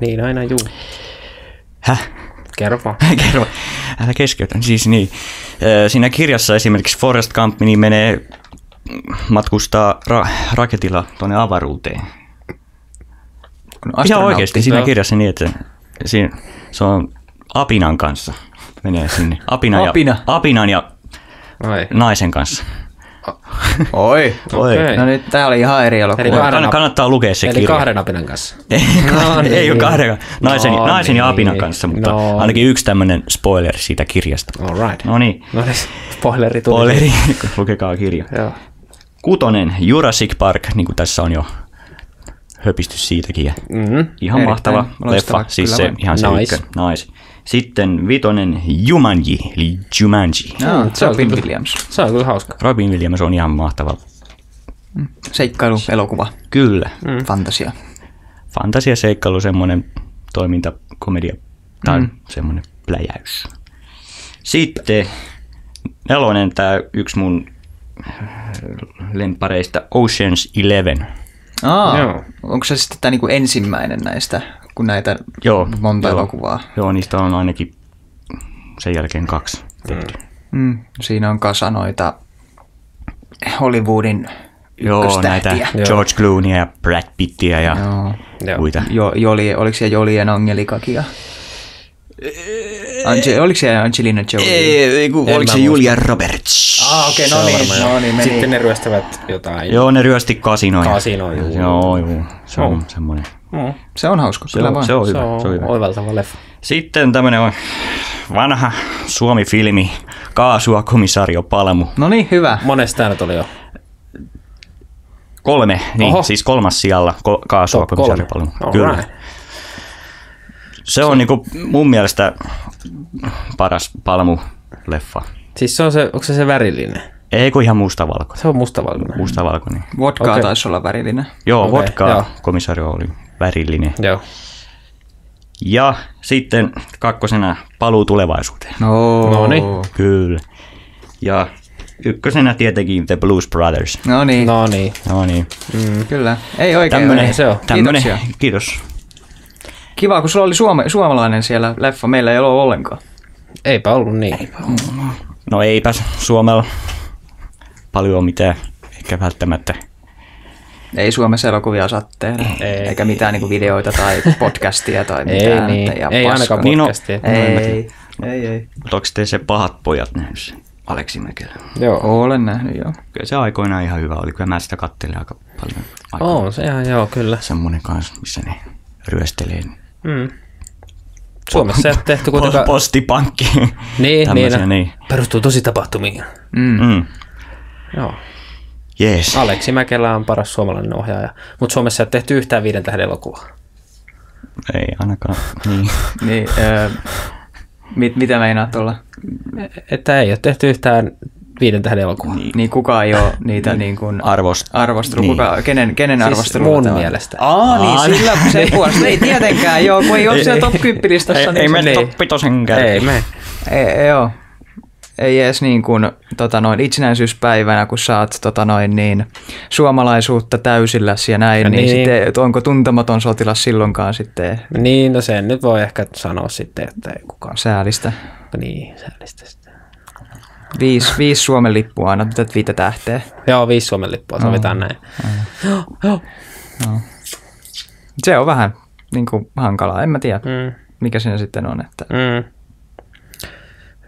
Niin aina juu. häh, Kerro vaan. kerro, älä keskeytä, siis niin, siinä kirjassa esimerkiksi Forrest Gump niin menee matkustaa ra- raketilla tuonne avaruuteen. Kun Ihan oikeasti siinä kirjassa niin, että siinä, se on Apinan kanssa menee sinne. Apina Apina. Ja, Apinan ja Ai. naisen kanssa. Oi. Oi. Okei. No nyt tää oli ihan eri elokuva. Eli kahden kannattaa lukea se Eli kirja. kahden apinan kanssa. no, niin. Ei ole kahden, naisen, No naisen ja niin. apinan kanssa, mutta No ainakin yksi tämmöinen spoiler siitä kirjasta. All right. No niin, No niin, spoileri tuli. spoileri, lukekaa kirja. Joo. Kutonen, Jurassic Park, niin kuin tässä on jo höpisty siitäkin. Ja Mm-hmm. ihan Erittäin mahtava leffa, siis se ihan se Nice. ykkönen. Nice. Sitten vitonen Jumanji, eli Jumanji. No, se on Robin Williams. Se on kyllä hauska. Robin Williams on ihan mahtava. Seikkailu, elokuva, Kyllä. mm. fantasia. Fantasia, seikkailu, semmoinen toiminta, komedia tai mm. semmoinen pläjäys. Sitten nelonen, tämä yksi mun lempareista, Ocean's Eleven. Aa, onko se sitten tämä niinku ensimmäinen näistä, kun näitä Joo, monta joo. elokuvaa? Joo, niistä on ainakin sen jälkeen kaksi tehty. Mm. Siinä on kasa noita Hollywoodin Joo, näitä ykköstähtiä. George Clooneyä ja Brad Pittiä ja Joo. Joo. muita. Jo, Joli, oliko siellä Jolien Angelikakia? Ange, oliko siellä Angelina Jolie? Ei, kun, En oliko se muista. Julia Roberts? Ah, okei, okay, no niin, no joo. niin, meni. Sitten ne ryöstävät jotain. Joo, ne ryösti kasinoja. Kasino, juu. Joo, joo. Se on Joo. semmoinen. Mm. Se on hauska, Se kyllä on, vaan. se on Se hyvä. on, Se on hyvä. oivaltava leffa. Sitten tämmönen on vanha Suomi-filmi Kaasua komisario Palmu. No niin, hyvä. Monesta nyt oli jo? Kolme, niin Oho. siis kolmas sijalla ko- Kaasua Top komisario. Palmu. All Kyllä. right. Se on niinku mun mielestä paras Palmu-leffa. Siis se on se, onko se se värillinen? Ei kun ihan mustavalkoinen. Se on mustavalkoinen. Mustavalkoinen. Vodkaa Okei. taisi olla värillinen. Joo, Okei, vodka joo. komisario oli värillinen. Joo. Ja sitten kakkosena paluu tulevaisuuteen. No, Noniin. Kyllä. Ja ykkösenä tietenkin The Blues Brothers. No niin, No niin. No niin. kyllä. Ei oikein. Tämmönen, ole. se on. tämmönen, Kiitoksia. kiitos. Kiva, kun sulla oli suome, suomalainen siellä leffa. Meillä ei ole ollenkaan. Eipä ollut niin. No eipä Suomella paljon mitään, ehkä välttämättä. Ei Suomessa elokuvia saa tehdä. Ei. Eikä mitään niinku videoita tai podcastia tai Ei mitään. niin. että- ja Ei ainakaan Niin no, podcastia. Ei, ei, ei. Mutta onko te se pahat pojat nähnyt sen? Aleksi Mäkelä. Joo. Olen nähnyt, joo. Kyllä se aikoinaan ihan hyvä oli. Kyllä mä sitä kattelin aika paljon. Aika On se ihan joo, kyllä. Semmonen kanssa, missä ne ryöstelee. Mm. Suomessa ei tehty kuitenkaan... Postipankki. Niin, niin, niin. Perustuu tosi tapahtumiin. Mm. Mm. Joo. Jees. Aleksi Mäkelä on paras suomalainen ohjaaja. Mutta Suomessa ei ole tehty yhtään viiden tähden elokuvaa. Ei ainakaan. Niin. Niin, öö, mit, mitä meinaat olla? Että ei ole tehty yhtään viiden tähden elokuvaa. Niin. Niin kukaan ei ole niitä niin kuin Arvost. arvostellut. Niin. Kuka, kenen, kenen Siis arvostelu? mun tämä on? mielestä. Aa, niin Aa, sillä sen puolesta. Ei tietenkään, joo, kun ei ole siellä top 10 listassa. Ei, niin ei se- mene niin. toppitosen kärkeen. Ei me. Ei, ei joo. Ei edes niin kuin tota noin, itsenäisyyspäivänä, kun saat tota noin, niin, suomalaisuutta täysilläsi ja näin, niin, Niin. niin sitten, onko tuntematon sotilas silloinkaan sitten Niin, no sen nyt voi ehkä sanoa sitten, että ei kukaan. säälistä. Niin, säällistä sitten. Viisi, viisi Suomen lippua aina, tätä viittä tähteä. Joo, viisi Suomen lippua, sovitaan näin. Joo, joo. Se on vähän niin kuin, hankalaa, en mä tiedä, Mm, mikä siinä sitten on, että mm.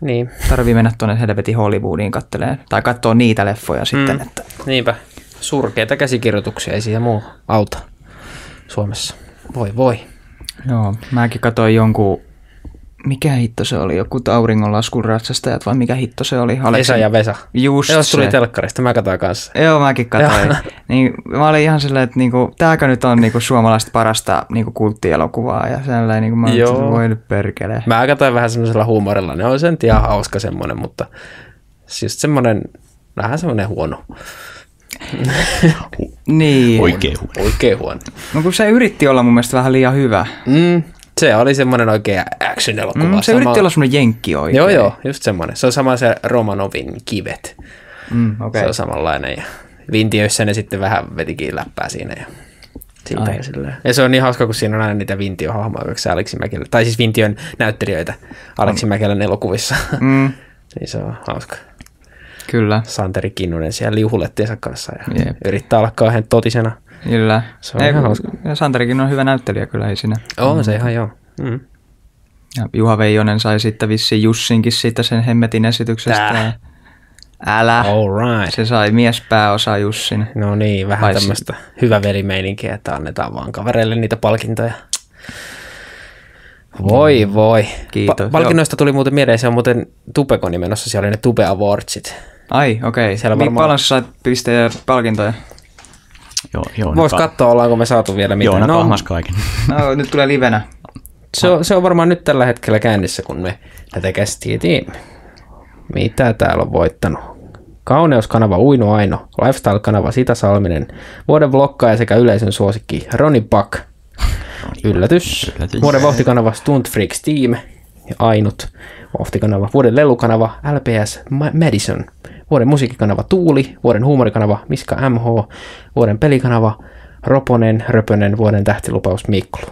Niin, tarvii mennä tuonne helvetin Hollywoodiin katteleen, tai katsoa niitä leffoja sitten, Mm. että niinpä. Surkeita käsikirjoituksia, ei siihen muu auta Suomessa. Voi voi. Joo, mäkin katsoin jonkun, mikä hitto se oli, joku auringonlaskun ratsastajat vai mikä hitto se oli? Aleksin- Esa ja Vesa. Just Jos tuli se. telkkarista, mä katsoin kanssa. Joo, mäkin katsoin. Joo. niin, mä olin ihan silleen, että niinku, tääkö nyt on niinku suomalaista parasta niinku kulttielokuvaa ja sellainen, niinku, mä Joo. voi nyt perkele. Mä katsoin vähän semmoisella huumorilla, ne on sen ihan hauska semmoinen, mutta siis semmoinen, vähän semmoinen huono, Niin. Oikein huono. oikein huono. No kun se yritti olla mun mielestä vähän liian hyvä. Mm, se oli semmoinen oikein action-elokuva. Mm, se Sama- yritti olla semmoinen jenkki oikein. Joo, joo, just semmoinen. Se on sama se Romanovin kivet. Mm, Okay. Se on samanlainen. Ja Vintiöissä ne sitten vähän vetikin läppää siinä. Ja, siitä Ai. ja, silleen. ja se on niin hauska, kun siinä on aina niitä Vintio-hahmoja, se Aleksi Mäkelä, tai siis Vintion näyttelijöitä Aleksi Mäkelän elokuvissa. Mm, niin se on hauska. kyllä, Santeri Kinnunen siellä liuhulettiensa kanssa ja Jep. yrittää olla kauhean totisena. Kyllä. Se on ihan kun- hauska. Ja Santerikin on hyvä näyttelijä kyllä, ei siinä. On se ihan joo. Mm. Ja Juha Veijonen sai sitten vissiin Jussinkin siitä sen hemmetin esityksestä. Tää. Älä. All right. Se sai miespääosa Jussin. No niin, vähän Vai- tämmöistä hyvä velimeininkiä, että annetaan vaan kavereille niitä palkintoja. Voi voi. Kiitos. palkinnoista tuli muuten mieleen, se on muuten Tupekoni menossa, siellä oli ne Tupe Awardsit. Ai, okei. Okay. Siellä Siellä varmaan- paljon sä sait pistejä ja palkintoja? Joo, joo. Vois nyt- katsoa, ollaanko me saatu vielä Joo, mitään. no, No, kahmas kaiken. No, nyt tulee livenä. se, on, se on varmaan nyt tällä hetkellä käynnissä, kun me tätä kästiä teemme. Mitä täällä on voittanut? Kauneuskanava Uino Aino, Lifestyle-kanava Sita Salminen, vuoden vlokkaaja sekä yleisön suosikki Roni Buck. Yllätys. Yllätys. Vuoden vauhtikanava Stunt Freaks Team ja ainut vauhtikanava. Vuoden lelukanava LPS Ma- Madison. Vuoden musiikkikanava Tuuli. Vuoden huumorikanava Miska MH. Vuoden pelikanava Roponen, Röpönen. Vuoden tähtilupaus Miklu.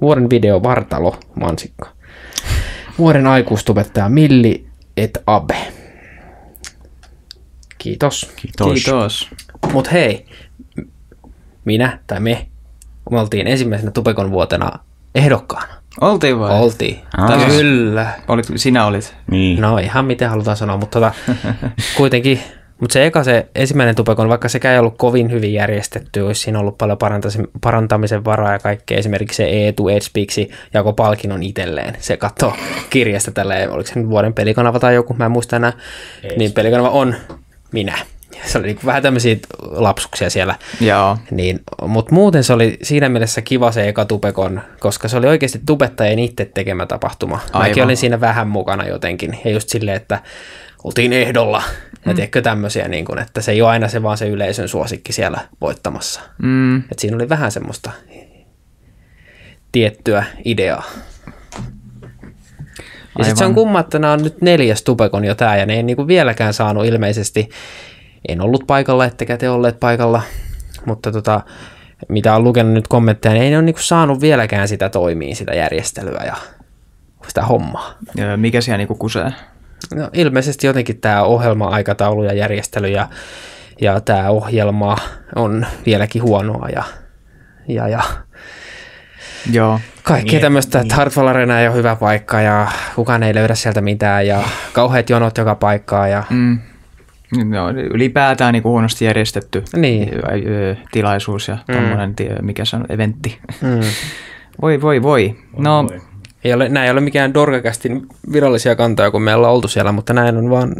Vuoden video Vartalo Mansikka. Vuoden aikuistubettaja Milli et Abe. Kiitos. Kiitos. Kiitos. Mut hei, minä tai me, me oltiin ensimmäisenä Tupekon vuotena ehdokkaana. Oltiin vai? Oltiin. Aa. Kyllä. Olit, sinä olit. Niin. No ihan miten halutaan sanoa, mutta tota, kuitenkin. Mutta se eka, se ensimmäinen Tupekon, vaikka sekä ei ollut kovin hyvin järjestetty, olisi siinä ollut paljon parantamisen, parantamisen varaa ja kaikkea. Esimerkiksi se Eetu Edgepiksi jako palkinnon itselleen. Se katsoo kirjasta tälleen, oliko se nyt vuoden pelikanava tai joku, mä en muista enää. Niin pelikanava on minä. Se oli niinku vähän tämmöisiä lapsuksia siellä. Joo. Niin, mutta muuten se oli siinä mielessä kiva se eka Tupekon, koska se oli oikeasti tubettajien itse tekemä tapahtuma. Aivan. Mäkin olin siinä vähän mukana jotenkin. Ja just silleen, että oltiin ehdolla. Ja tiedätkö tämmöisiä, niin kun, että se ei ole aina se vaan se yleisön suosikki siellä voittamassa. Mm, Et siinä oli vähän semmoista tiettyä ideaa. Ja sitten se on kumma, että nämä on nyt neljäs Tupekon jo tää, ja ne ei niinku vieläkään saanut ilmeisesti, en ollut paikalla, ettekä te olleet paikalla, mutta tota, mitä on lukenut nyt kommentteja, niin ei ne ole niinku saanut vieläkään sitä toimii, sitä järjestelyä ja sitä hommaa. ja mikä siellä niinku kusee? No, ilmeisesti jotenkin tämä ohjelma-aikataulu ja järjestely ja, ja tämä ohjelma on vieläkin huonoa ja, ja, ja Joo. kaikkea Niin, tämmöistä, että Hartwell Arena ei ole hyvä paikka ja kukaan ei löydä sieltä mitään ja kauheat jonot joka paikkaa ja Mm. No, ylipäätään niin huonosti järjestetty Niin. tilaisuus ja mm. tommonen, tie- mikä se on, eventti. mm. Voi, voi, voi. No, ei ole, nämä ei ole mikään Dorgakästin virallisia kantoja, kun me ollaan oltu siellä, mutta näin on vaan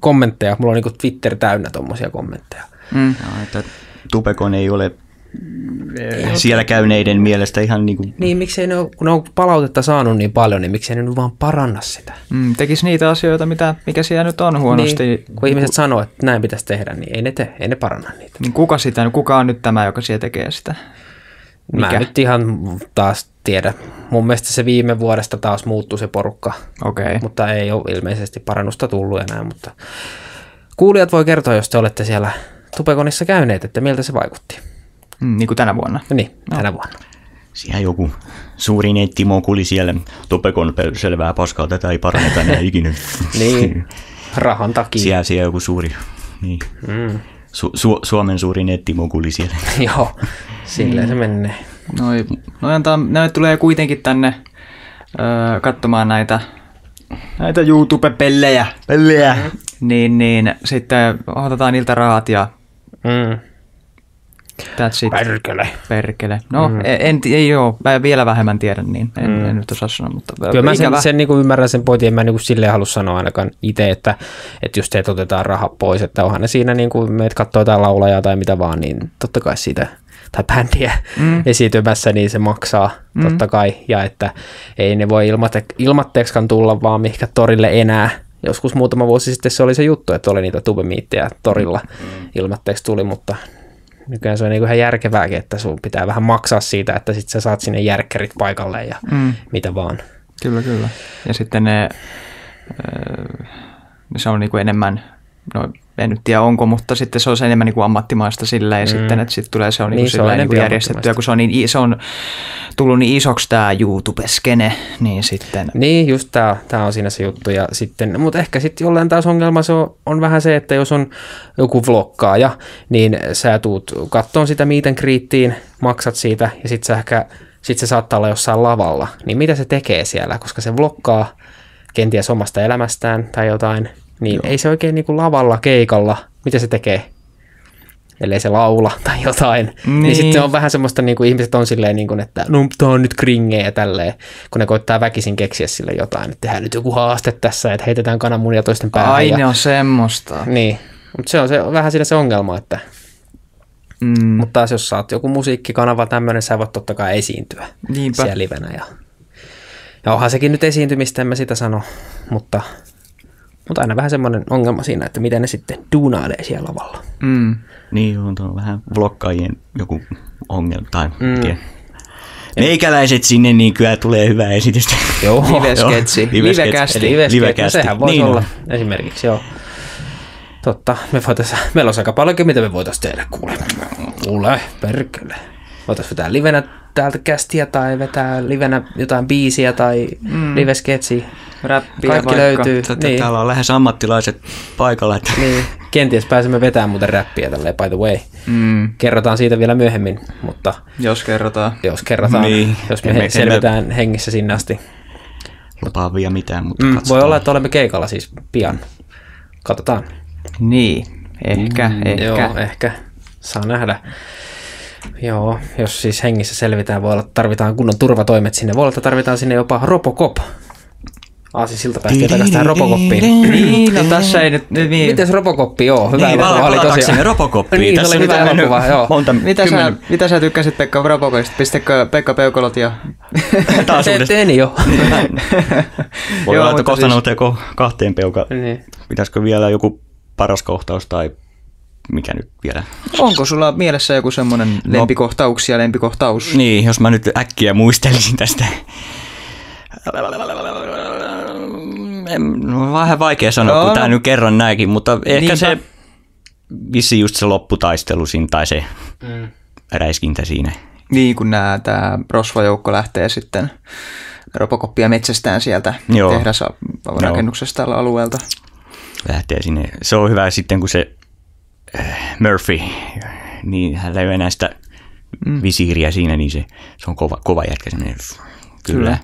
kommentteja. Mulla on niin Twitter täynnä tuommoisia kommentteja. mm, Ja, että Tupekon ei ole siellä käyneiden mielestä ihan niin kuin, Niin, miksei ne ole, kun ne on palautetta saanut niin paljon, niin miksei ne nyt vaan paranna sitä? mm, tekis niitä asioita, mitä, mikä siellä nyt on huonosti. Niin, kun ihmiset sanoo, että näin pitäisi tehdä, niin ei ne tee, ei ne paranna niitä. Niin kuka sitä, kuka on nyt tämä, joka siellä tekee sitä? Mä Mikä? nyt ihan taas tiedä. Mun mielestä se viime vuodesta taas muuttui se porukka, Okei. Okay. mutta ei ole ilmeisesti parannusta tullut enää. Mutta kuulijat voi kertoa, jos te olette siellä Tupekonissa käyneet, että miltä se vaikutti. Mm, niin kuin tänä vuonna. No niin, tänä vuonna. siellä joku suuri nettimokuli siellä. Tupekon pel- selvää paskaa, tätä ei paranneta enää ikinä. Niin, rahan takia. siellä, siellä joku suuri, niin. Mm. Su- Su- Suomen suuri nettimokuli siellä. Joo, silleen se menee. Noi, noi, antaa, ne tulee kuitenkin tänne öö, katsomaan näitä, näitä YouTube-pellejä. Pellejä. Niin, niin sitten otetaan niiltä rahat ja Mm. That's it. Perkele. Perkele. No, mm. en, ei oo, mä vielä vähemmän tiedän, niin en, mm. en nyt osaa sanoa, mutta Kyllä mä sen, sen niin ymmärrän sen pointin, en mä niin silleen halua sanoa ainakaan itse, että, että just teet otetaan rahat pois, että onhan ne siinä, niin kuin meitä katsoo jotain laulajaa tai mitä vaan, niin totta kai siitä, tai bändiä mm. esiintymässä, niin se maksaa mm. totta kai, ja että ei ne voi ilmate, ilmatteeksikaan tulla vaan mihinkä torille enää. Joskus muutama vuosi sitten se oli se juttu, että oli niitä tubemiittejä torilla mm. ilmatteeksi tuli, mutta nykyään se on niin ihan järkevääkin, että sun pitää vähän maksaa siitä, että sit sä saat sinne järkkärit paikalle ja Mm. mitä vaan. Kyllä, kyllä. Ja sitten ne, öö, se on niinku enemmän, no en nyt tiedä onko, mutta sitten se on se enemmän niinku ammattimaista silleen, mm. sitten, että sitten tulee se on, niinku Niin, se on enempi järjestettyä, kun se on, niin, se on tullut niin isoksi tämä YouTube-skene, niin sitten, Niin, just tämä, tämä on siinä se juttu. Ja sitten, mutta ehkä sitten jollain taas ongelma se on, on vähän se, että jos on joku vloggaaja, niin sä tuut kattoon sitä miiten kriittiin, maksat siitä ja sitten sä ehkä sit se saattaa olla jossain lavalla. Niin mitä se tekee siellä, koska se vloggaa kenties omasta elämästään tai jotain, niin Joo. ei se oikein niin kuin lavalla, keikalla, mitä se tekee? ellei se laula tai jotain, niin, niin sitten se on vähän semmoista, niin kuin ihmiset on silleen, niin kuin, että no tuo on nyt kringeä ja tälleen, kun ne koittaa väkisin keksiä sille jotain, että tehdään nyt joku haaste tässä, että heitetään kananmunia toisten päähän. Ai ja, ne on semmoista. Niin, mutta se on se, vähän siinä se ongelma, että Mm. mutta taas jos oot joku musiikkikanava tämmöinen, sä voit totta kai esiintyä Niinpä. siellä livenä. Ja, ja onhan sekin nyt esiintymistä, en mä sitä sano, mutta, mutta aina vähän semmoinen ongelma siinä, että miten ne sitten duunailee siellä lavalla. Mm. Niin, on tuo vähän vlogkaajien joku ongelma, tai mm. Meikäläiset sinne, niin kyllä tulee hyvää esitystä. Joo, Live-sketsi, Live-sketsi. livekästi. Livekästi, no sehän voisi Niin niin on. olla esimerkiksi, joo. Totta, me voitais, meillä on aika paljonkin, mitä me voitaisiin tehdä, kuule. Kuule, perkele. Voitaisiin vetää livenä täältä kästiä tai vetää livenä jotain biisiä tai mm. live-sketsiä. Räppiä Kaikki vaikka. löytyy. Tätä, Niin, Täällä on lähes ammattilaiset paikalla. Että niin. Kenties pääsemme vetämään muuten räppiä tälleen, by the way. Mm. Kerrotaan siitä vielä myöhemmin, mutta Jos kerrotaan. jos kerrotaan, Niin. jos me Emme- emme, selvitään hengissä sinne asti. lupaavia mitään, mutta Mm, katsotaan. voi olla, että olemme keikalla siis pian. Katsotaan. Niin, ehkä, mm, ehkä. Joo, ehkä. Saa nähdä. Joo, jos siis hengissä selvitään, voi olla, että tarvitaan kunnon turvatoimet sinne. Voi olla, että tarvitaan sinne jopa Robocop. Aasin siltä päästiin takaisin tähän Robocoppiin. Niin, no tässä ei nyt, niin. Mites Robocop? Joo, hyvä Niin, elokuva oli tosiaan. Robocoppiin. Niin, Tässä oli hyvä elokuva, joo. Monta, Mitä sä, mitä sä tykkäsit Pekka Bropokoista? Pistikö Pekka Peukolot ja... taas Te, uudestaan. tein jo. Voi Joo, olla, että kohta siis- kahteen peuka. niin. Pitäisikö vielä joku paras kohtaus tai mikä nyt vielä? Onko sulla mielessä joku semmoinen lempikohtaus ja lempikohtaus? Niin, jos mä nyt äkkiä muistelisin tästä. En- No, vähän vaikea sanoa, Joo, kun tää no. nyt kerran näinkin, mutta ehkä Niinpä. se vissi just se lopputaistelu siinä tai se Mm. räiskintä siinä. Niin, kun nää, tää rosvojoukko lähtee sitten Robocoppia metsästään sieltä Joo. tehdasrakennuksesta tällä alueelta. lähtee sinne. Se on hyvä sitten, kun se Murphy, niin hän löi enää sitä mm. visiiriä siinä, niin se, se on kova, kova jätkä. Semmoinen, kyllä. Kyllä.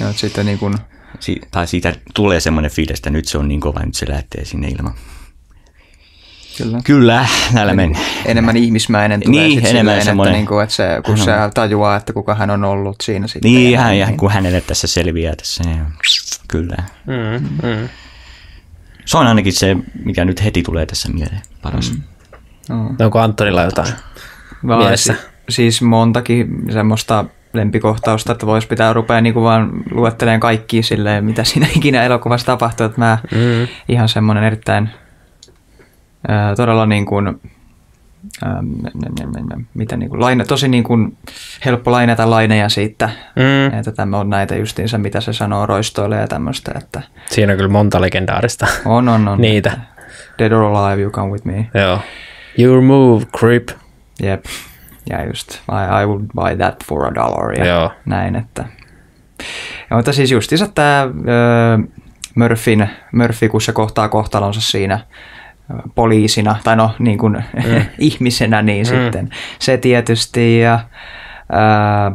Ja sitten niin kun, Si- tai siitä tulee semmoinen fiilis, että nyt se on niin kova, nyt se lähtee sinne ilman. kyllä. Kyllä, näillä mennään. enemmän ihmismäinen tulee Niin, sit enemmän silleen, semmoinen- että, niin kuin, että se, kun se tajuaa, että kuka hän on ollut siinä sitten. Niin, ja hän, näin, ja kun hänelle tässä selviää tässä, niin kyllä. Mm, mm. Se on ainakin se, mikä nyt heti tulee tässä mieleen paras. Mm. Onko Antonilla jotain? Vai mielessä. Si- siis montakin semmoista lempikohtausta, että voisi pitää rupea niinku vaan luetteleen kaikki silleen, mitä siinä ikinä elokuvassa tapahtuu. Että mä Mm. ihan semmoinen erittäin ää, todella niin kuin, ää, mitä niin kuin, laina, tosi niin kuin helppo lainata laineja siitä, Mm. että tämä on näitä justiinsa, mitä se sanoo roistoille ja tämmöistä, että Siinä on kyllä monta legendaarista. on, on, on. Niitä. Dead or Alive, You Come With Me. Joo. Your move, creep. Jep. Ja just, I, I would buy that for a dollar ja Joo. näin, että. Ja, mutta siis justiinsa tämä Murphyn, Murphy, kun se kohtaa kohtalonsa siinä poliisina, tai no niin kuin mm. ihmisenä, niin mm. sitten se tietysti ja ää,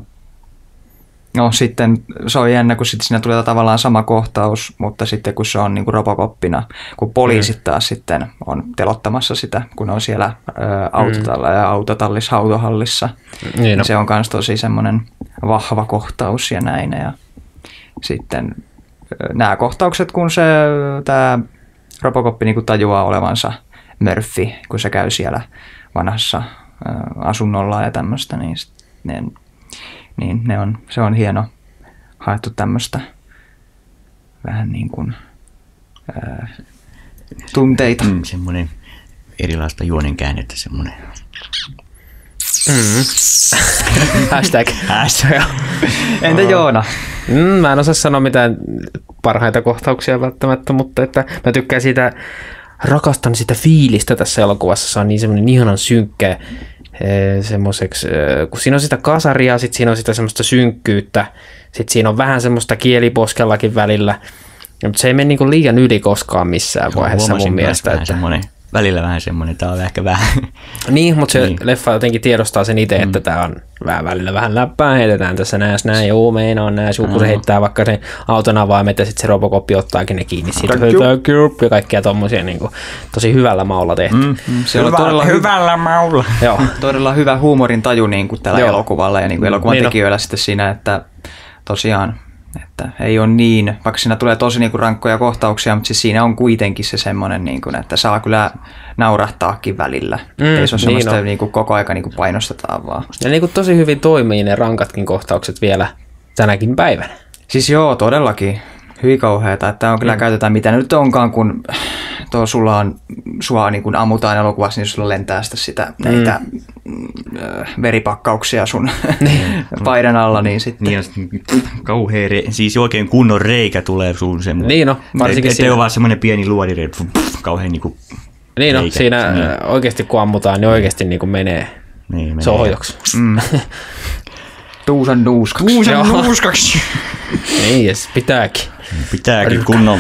No sitten se on jännä, kun sitten siinä tulee tavallaan sama kohtaus, mutta sitten kun se on niin kuin robokoppina, kun poliisit taas sitten on telottamassa sitä, kun on siellä ö, autotalla ja autotallis, autohallissa. Niin no. Se on myös tosi semmoinen vahva kohtaus ja näin. Ja sitten nämä kohtaukset, kun se tämä Robocop niin tajuaa olevansa Murphy, kun se käy siellä vanhassa asunnolla ja tämmöistä, niin, ne, niin ne on, se on hieno haettu tämmöistä vähän niin kuin ö, tunteita. Mm, semmoinen erilaista juonen käännettä, semmoinen. Hashtag. Hashtag. Entä Joona? Mm, mä en osaa sanoa mitään parhaita kohtauksia välttämättä, mutta että mä tykkään siitä, rakastan sitä fiilistä tässä elokuvassa. Se on niin semmoinen ihanan synkkä semmoiseksi, eh, kun siinä on sitä kasaria, sitten siinä on sitä semmoista synkkyyttä, sitten siinä on vähän semmoista kieliposkellakin välillä, mutta se ei mene niinku liian yli koskaan missään vaiheessa mun mielestä. Että, semmoinen välillä vähän semmoinen, tää on ehkä vähän. Niin, mutta se Niin. leffa jotenkin tiedostaa sen itse, että tämä on vähän välillä vähän läppää, heitetään tässä näin, näin, joo, meinaan näin, kun se heittää vaikka sen auton avaimet ja sitten se robokoppi ottaakin ne kiinni siitä, Thank you. thank you, ja kaikkia tommosia niin kuin, tosi hyvällä maulla tehty. Mm. Se on todella hyvä, hyvällä maulla. Joo, todella hyvä huumorin taju niin kuin tällä Joo. elokuvalla ja niin kuin elokuvan Niin tekijöillä sitten siinä, että tosiaan että ei ole niin, vaikka siinä tulee tosi niin kuin rankkoja kohtauksia, mutta siis siinä on kuitenkin se semmoinen, niin kuin, että saa kyllä naurahtaakin välillä. Mm, ei se ole niin semmoista on. niin kuin koko aika niin kuin painostetaan vaan. ja niin kuin tosi hyvin toimii ne rankatkin kohtaukset vielä tänäkin päivänä. Siis joo, todellakin. Hyvin kauheata, että on kyllä mm. käytetään mitä nyt onkaan, kun tuo sulla on, sua niin kun ammutaan elokuvassa, niin sulla lentää sitä, sitä näitä mm. veripakkauksia sun paidan alla, niin sitten Niin, sitten kauhea, re- siis oikein kunnon reikä tulee suun semmoinen. Niin no, varsinkin Ettei siinä- ole vaan semmoinen pieni luodire, kauhean niinku, Niin no, Eikä. siinä Niin. niin. oikeasti kun ammutaan, niin oikeasti niin kuin menee niin menee. sohjoksi. tuusan nuuskaksi. Joo. nuuskaksi. niin, ja se pitääkin. Pitääkin kunnon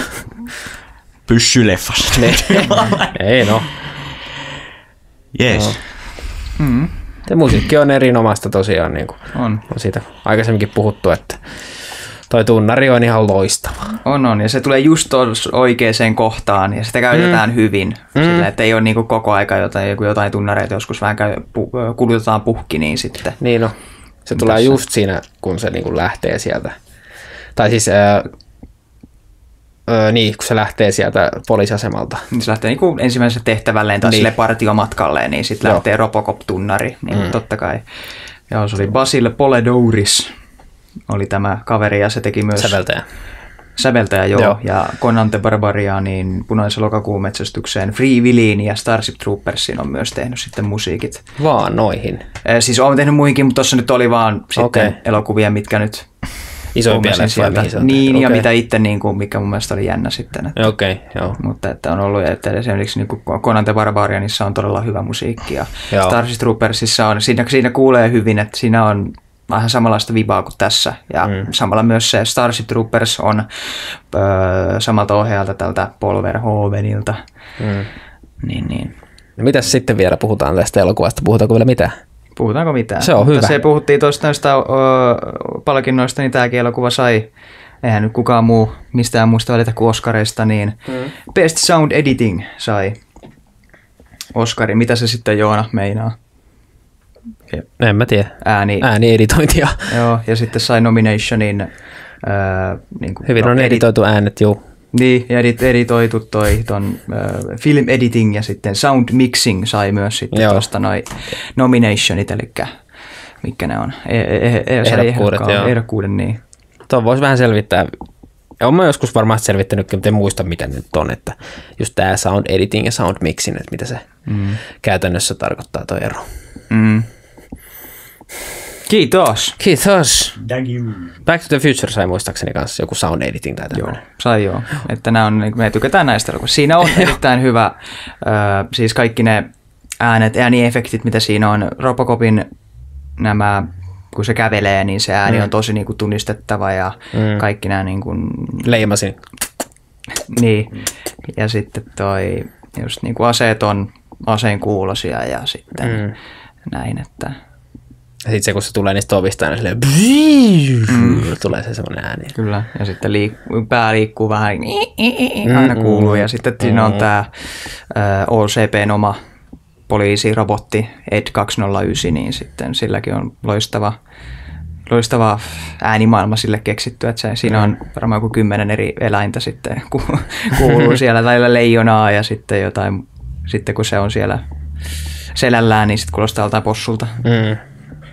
pyssyleffasta. Ei no, Jees. se musiikki on erinomaista tosiaan, niin kuin On, on siitä aikaisemminkin puhuttu, että toi tunnari on ihan loistava. on, on. Ja se tulee just tuossa oikeaan kohtaan ja sitä käytetään mm. hyvin. Mm. Sillä, että ei ole niin koko aika jotain, jotain tunnareita, joskus vähän käy, pu, kulutetaan puhki, niin sitten. Niin no, se tulee just siinä, kun se niin kuin lähtee sieltä. Tai siis, ää, ää, niin, kun se lähtee sieltä poliisiasemalta. Niin se lähtee niin ensimmäiselle tehtävälleen tai Niin. niin. sille partiomatkalleen, niin sitten lähtee Robocop-tunnari. Niin mm. totta kai. Joo, se oli Basil Poledouris oli tämä kaveri ja se teki myös Säveltäjä. säveltäjä joo, Joo. ja Conan the Barbarianin Punaisen lokakuun metsästykseen Free Williin ja Starship Troopersiin on myös tehnyt sitten musiikit. Vaan noihin. Eh, Siis olen tehnyt muihinkin, mutta tuossa nyt oli vaan sitten Okei. elokuvia, mitkä nyt Isoimpia leffoja, mihin Niin, tehty. ja Okei. mitä itse, niin kuin, mikä mun mielestä oli jännä sitten. Että, Okei, okay, joo. mutta että on ollut, että esimerkiksi niin kuin Conan the Barbarianissa on todella hyvä musiikki ja Joo. Starship Troopersissa on, siinä, siinä kuulee hyvin, että siinä on vähän samanlaista vibaa kuin tässä. Ja mm. samalla myös se Starship Troopers on öö, samalta ohjaajalta tältä Paul Verhoevenilta. Mm. Niin, niin. No mitäs sitten vielä puhutaan tästä elokuvasta? Puhutaanko vielä mitään? Puhutaanko mitään? Se on hyvä. Se puhuttiin tuosta noista ö, palkinnoista, niin tämäkin elokuva sai, eihän nyt kukaan muu mistään muista välitä kuin Oscarista, niin mm. Best Sound Editing sai Oscarin. Mitä se sitten Joona meinaa? En mä tiedä. Ääni. Äänieditointia. Joo, ja sitten sai nominationin. Öö, niin kuin, Hyvin on edit- editoitu äänet, juu. Niin, ja edit, editoitu toi ton ö, film editing ja sitten sound mixing sai myös sitten Joo. tuosta noi nominationit, eli mitkä ne on? E- e- e- sai Ehdokkuudet. Ehdokkuuden, niin. Tuon voisi vähän selvittää. Olen mä joskus varmasti selvittänytkin, mutta en muista mitä nyt on, että just tämä sound editing ja sound mixing, että mitä se mm. käytännössä tarkoittaa tuo ero. Mm. Kiitos. Kiitos. Thank you. Back to the Future sai muistaakseni kanssa joku sound editing tai Joo, tämmöinen. sai joo. Että nämä on, niin me tykätään näistä elokuvista. Siinä on erittäin hyvä, ö, siis kaikki ne äänet, ääniefektit, mitä siinä on. Robocopin nämä, kun se kävelee, niin se ääni mm. on tosi niin kuin, tunnistettava ja mm. kaikki nämä niin kuin, Leimasin. Niin, ja sitten toi, just niin kuin aseet on aseen kuulosia ja sitten mm. näin, että sitten se, kun se tulee niistä ovista, niin silleen mm. tulee se semmoinen ääni. kyllä. Ja sitten liik- pää liikkuu vähän, aina kuuluu. Ja sitten siinä on tämä OCPn oma poliisirobotti Ed 209, niin sitten silläkin on loistava, loistava äänimaailma sille keksitty, että se, siinä on varmaan joku kymmenen eri eläintä sitten ku, kuuluu siellä, tai leijonaa ja sitten jotain, sitten kun se on siellä selällään, niin sitten kuulostaa joltain possulta. Mm.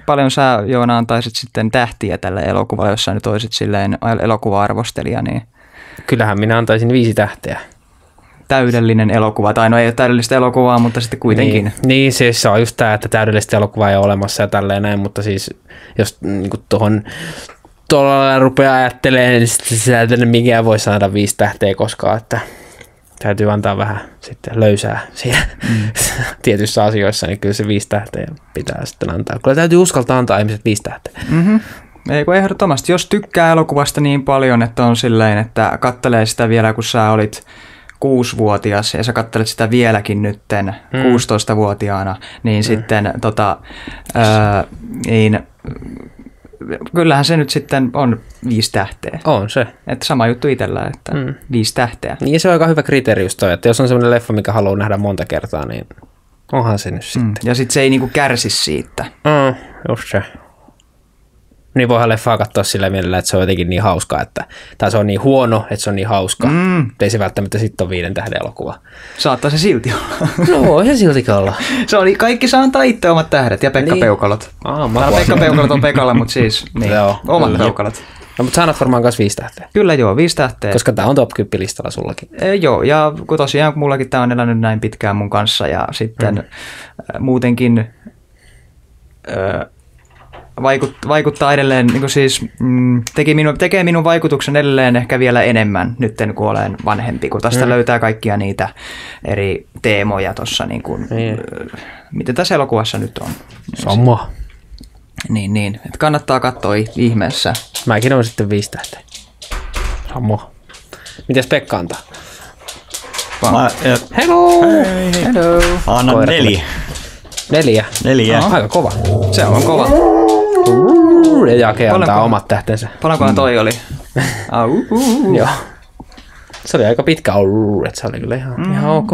Paljon sä Joona antaisit sitten tähtiä tälle elokuvalle, jos sä nyt olisit silleen elokuva-arvostelija, niin Kyllähän minä antaisin viisi tähteä. täydellinen elokuva, tai no ei ole täydellistä elokuvaa, mutta sitten kuitenkin. Niin, niin siis se on just tämä, että täydellistä elokuvaa ei ole olemassa ja tälleen näin, mutta siis jos niin tuohon tuolla rupeaa ajattelemaan, niin sitten ei mikään voi saada viisi tähteä koskaan, että täytyy antaa vähän sitten löysää siinä mm. tietyissä asioissa, niin kyllä se viisi tähteä pitää sitten antaa. Kyllä täytyy uskaltaa antaa ihmiset viisi tähteä. Mm-hmm. Ei kun ehdottomasti, jos tykkää elokuvasta niin paljon, että on silleen, että kattelee sitä vielä, kun sä olit kuusivuotias ja sä kattelet sitä vieläkin nytten Hmm. 16-vuotiaana, niin sitten tota, ää, niin, kyllähän se nyt sitten on viisi tähteä. On se. Että sama juttu itsellä, että Hmm. viisi tähteä. Niin se on aika hyvä kriteeri just toi, että jos on semmoinen leffa, mikä haluaa nähdä monta kertaa, niin onhan se nyt Mm. sitten. Ja sitten se ei niinku kärsi siitä. Mm, just se. Niin voihan leffaa katsoa sillä mielellä, että se on jotenkin niin hauskaa, että, tai se on niin huono, että se on niin hauska. Mm. Ei se välttämättä sitten ole viiden tähden elokuva. Saattaa se silti olla. No voi se siltikin olla. se oli, kaikki saa antaa itse omat tähdet ja Pekka Niin. Peukalot. Aa, Täällä. Pekka Peukalot on Pekalla, mutta siis niin, Joo, omat kyllä. Peukalot. No, mutta sä varmaan myös viisi tähteä, Kyllä joo, viisi tähteä. koska tää on top 10 listalla sullakin. E, joo, ja kun tosiaan kun mullakin tämä on elänyt näin pitkään mun kanssa ja sitten mm. muutenkin ö, vaikut, vaikuttaa edelleen, niin kuin siis mm, teki minun, tekee minun vaikutuksen edelleen ehkä vielä enemmän nyt kun olen vanhempi, kun tästä mm. löytää kaikkia niitä eri teemoja tuossa, niin kuin, Niin. ö, mitä tässä elokuvassa nyt on. Sama. Niin, niin, että kannattaa katsoa ih- ihmeessä. Mäkin on sitten viisi tähteä. Sama. Mites Pekka antaa? Mä, äh, Hello! Hello. mä annan Koira neljä. Neljä. Neljä. Oh, aika kova. Se on kova. Ja Jake antaa Paljonko- omat tähtensä. Paljonkohan toi oli? Au, uh, uh. Joo. Se oli aika pitkä aurr, että se oli kyllä ihan, mm. ihan ok.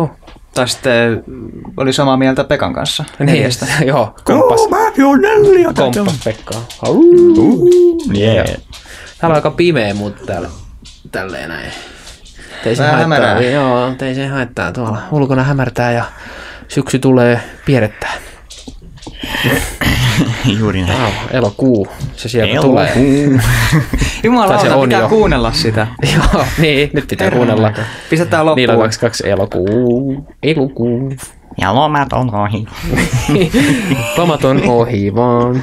Tai sitten oli samaa mieltä Pekan kanssa. Neljästä. Niin, joo, komppas, Oh, mäkin on neljä. komppas Pekkaa. Yeah. Täällä on aika pimeä muuten täällä. Tälleen näin. Ei se Vähän haittaa. hämärää. Joo, ei se haittaa. Tuolla ulkona hämärtää ja syksy tulee pierettää. Juuri näin. Wow, elokuu. Se sieltä Elokuu. tulee. Jumala, se on pitää jo. kuunnella sitä. Joo, niin, nyt pitää kuunnella. Pistetään loppuun. Niillä on 22 elokuu. Elokuu. Ja lomat on ohi. Lomat on ohi vaan.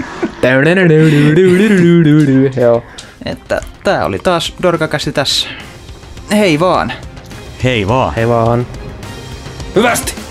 Joo. Että tää oli taas Dorkakästi tässä. Hei vaan. Hei vaan. Hei vaan. Hyvästi!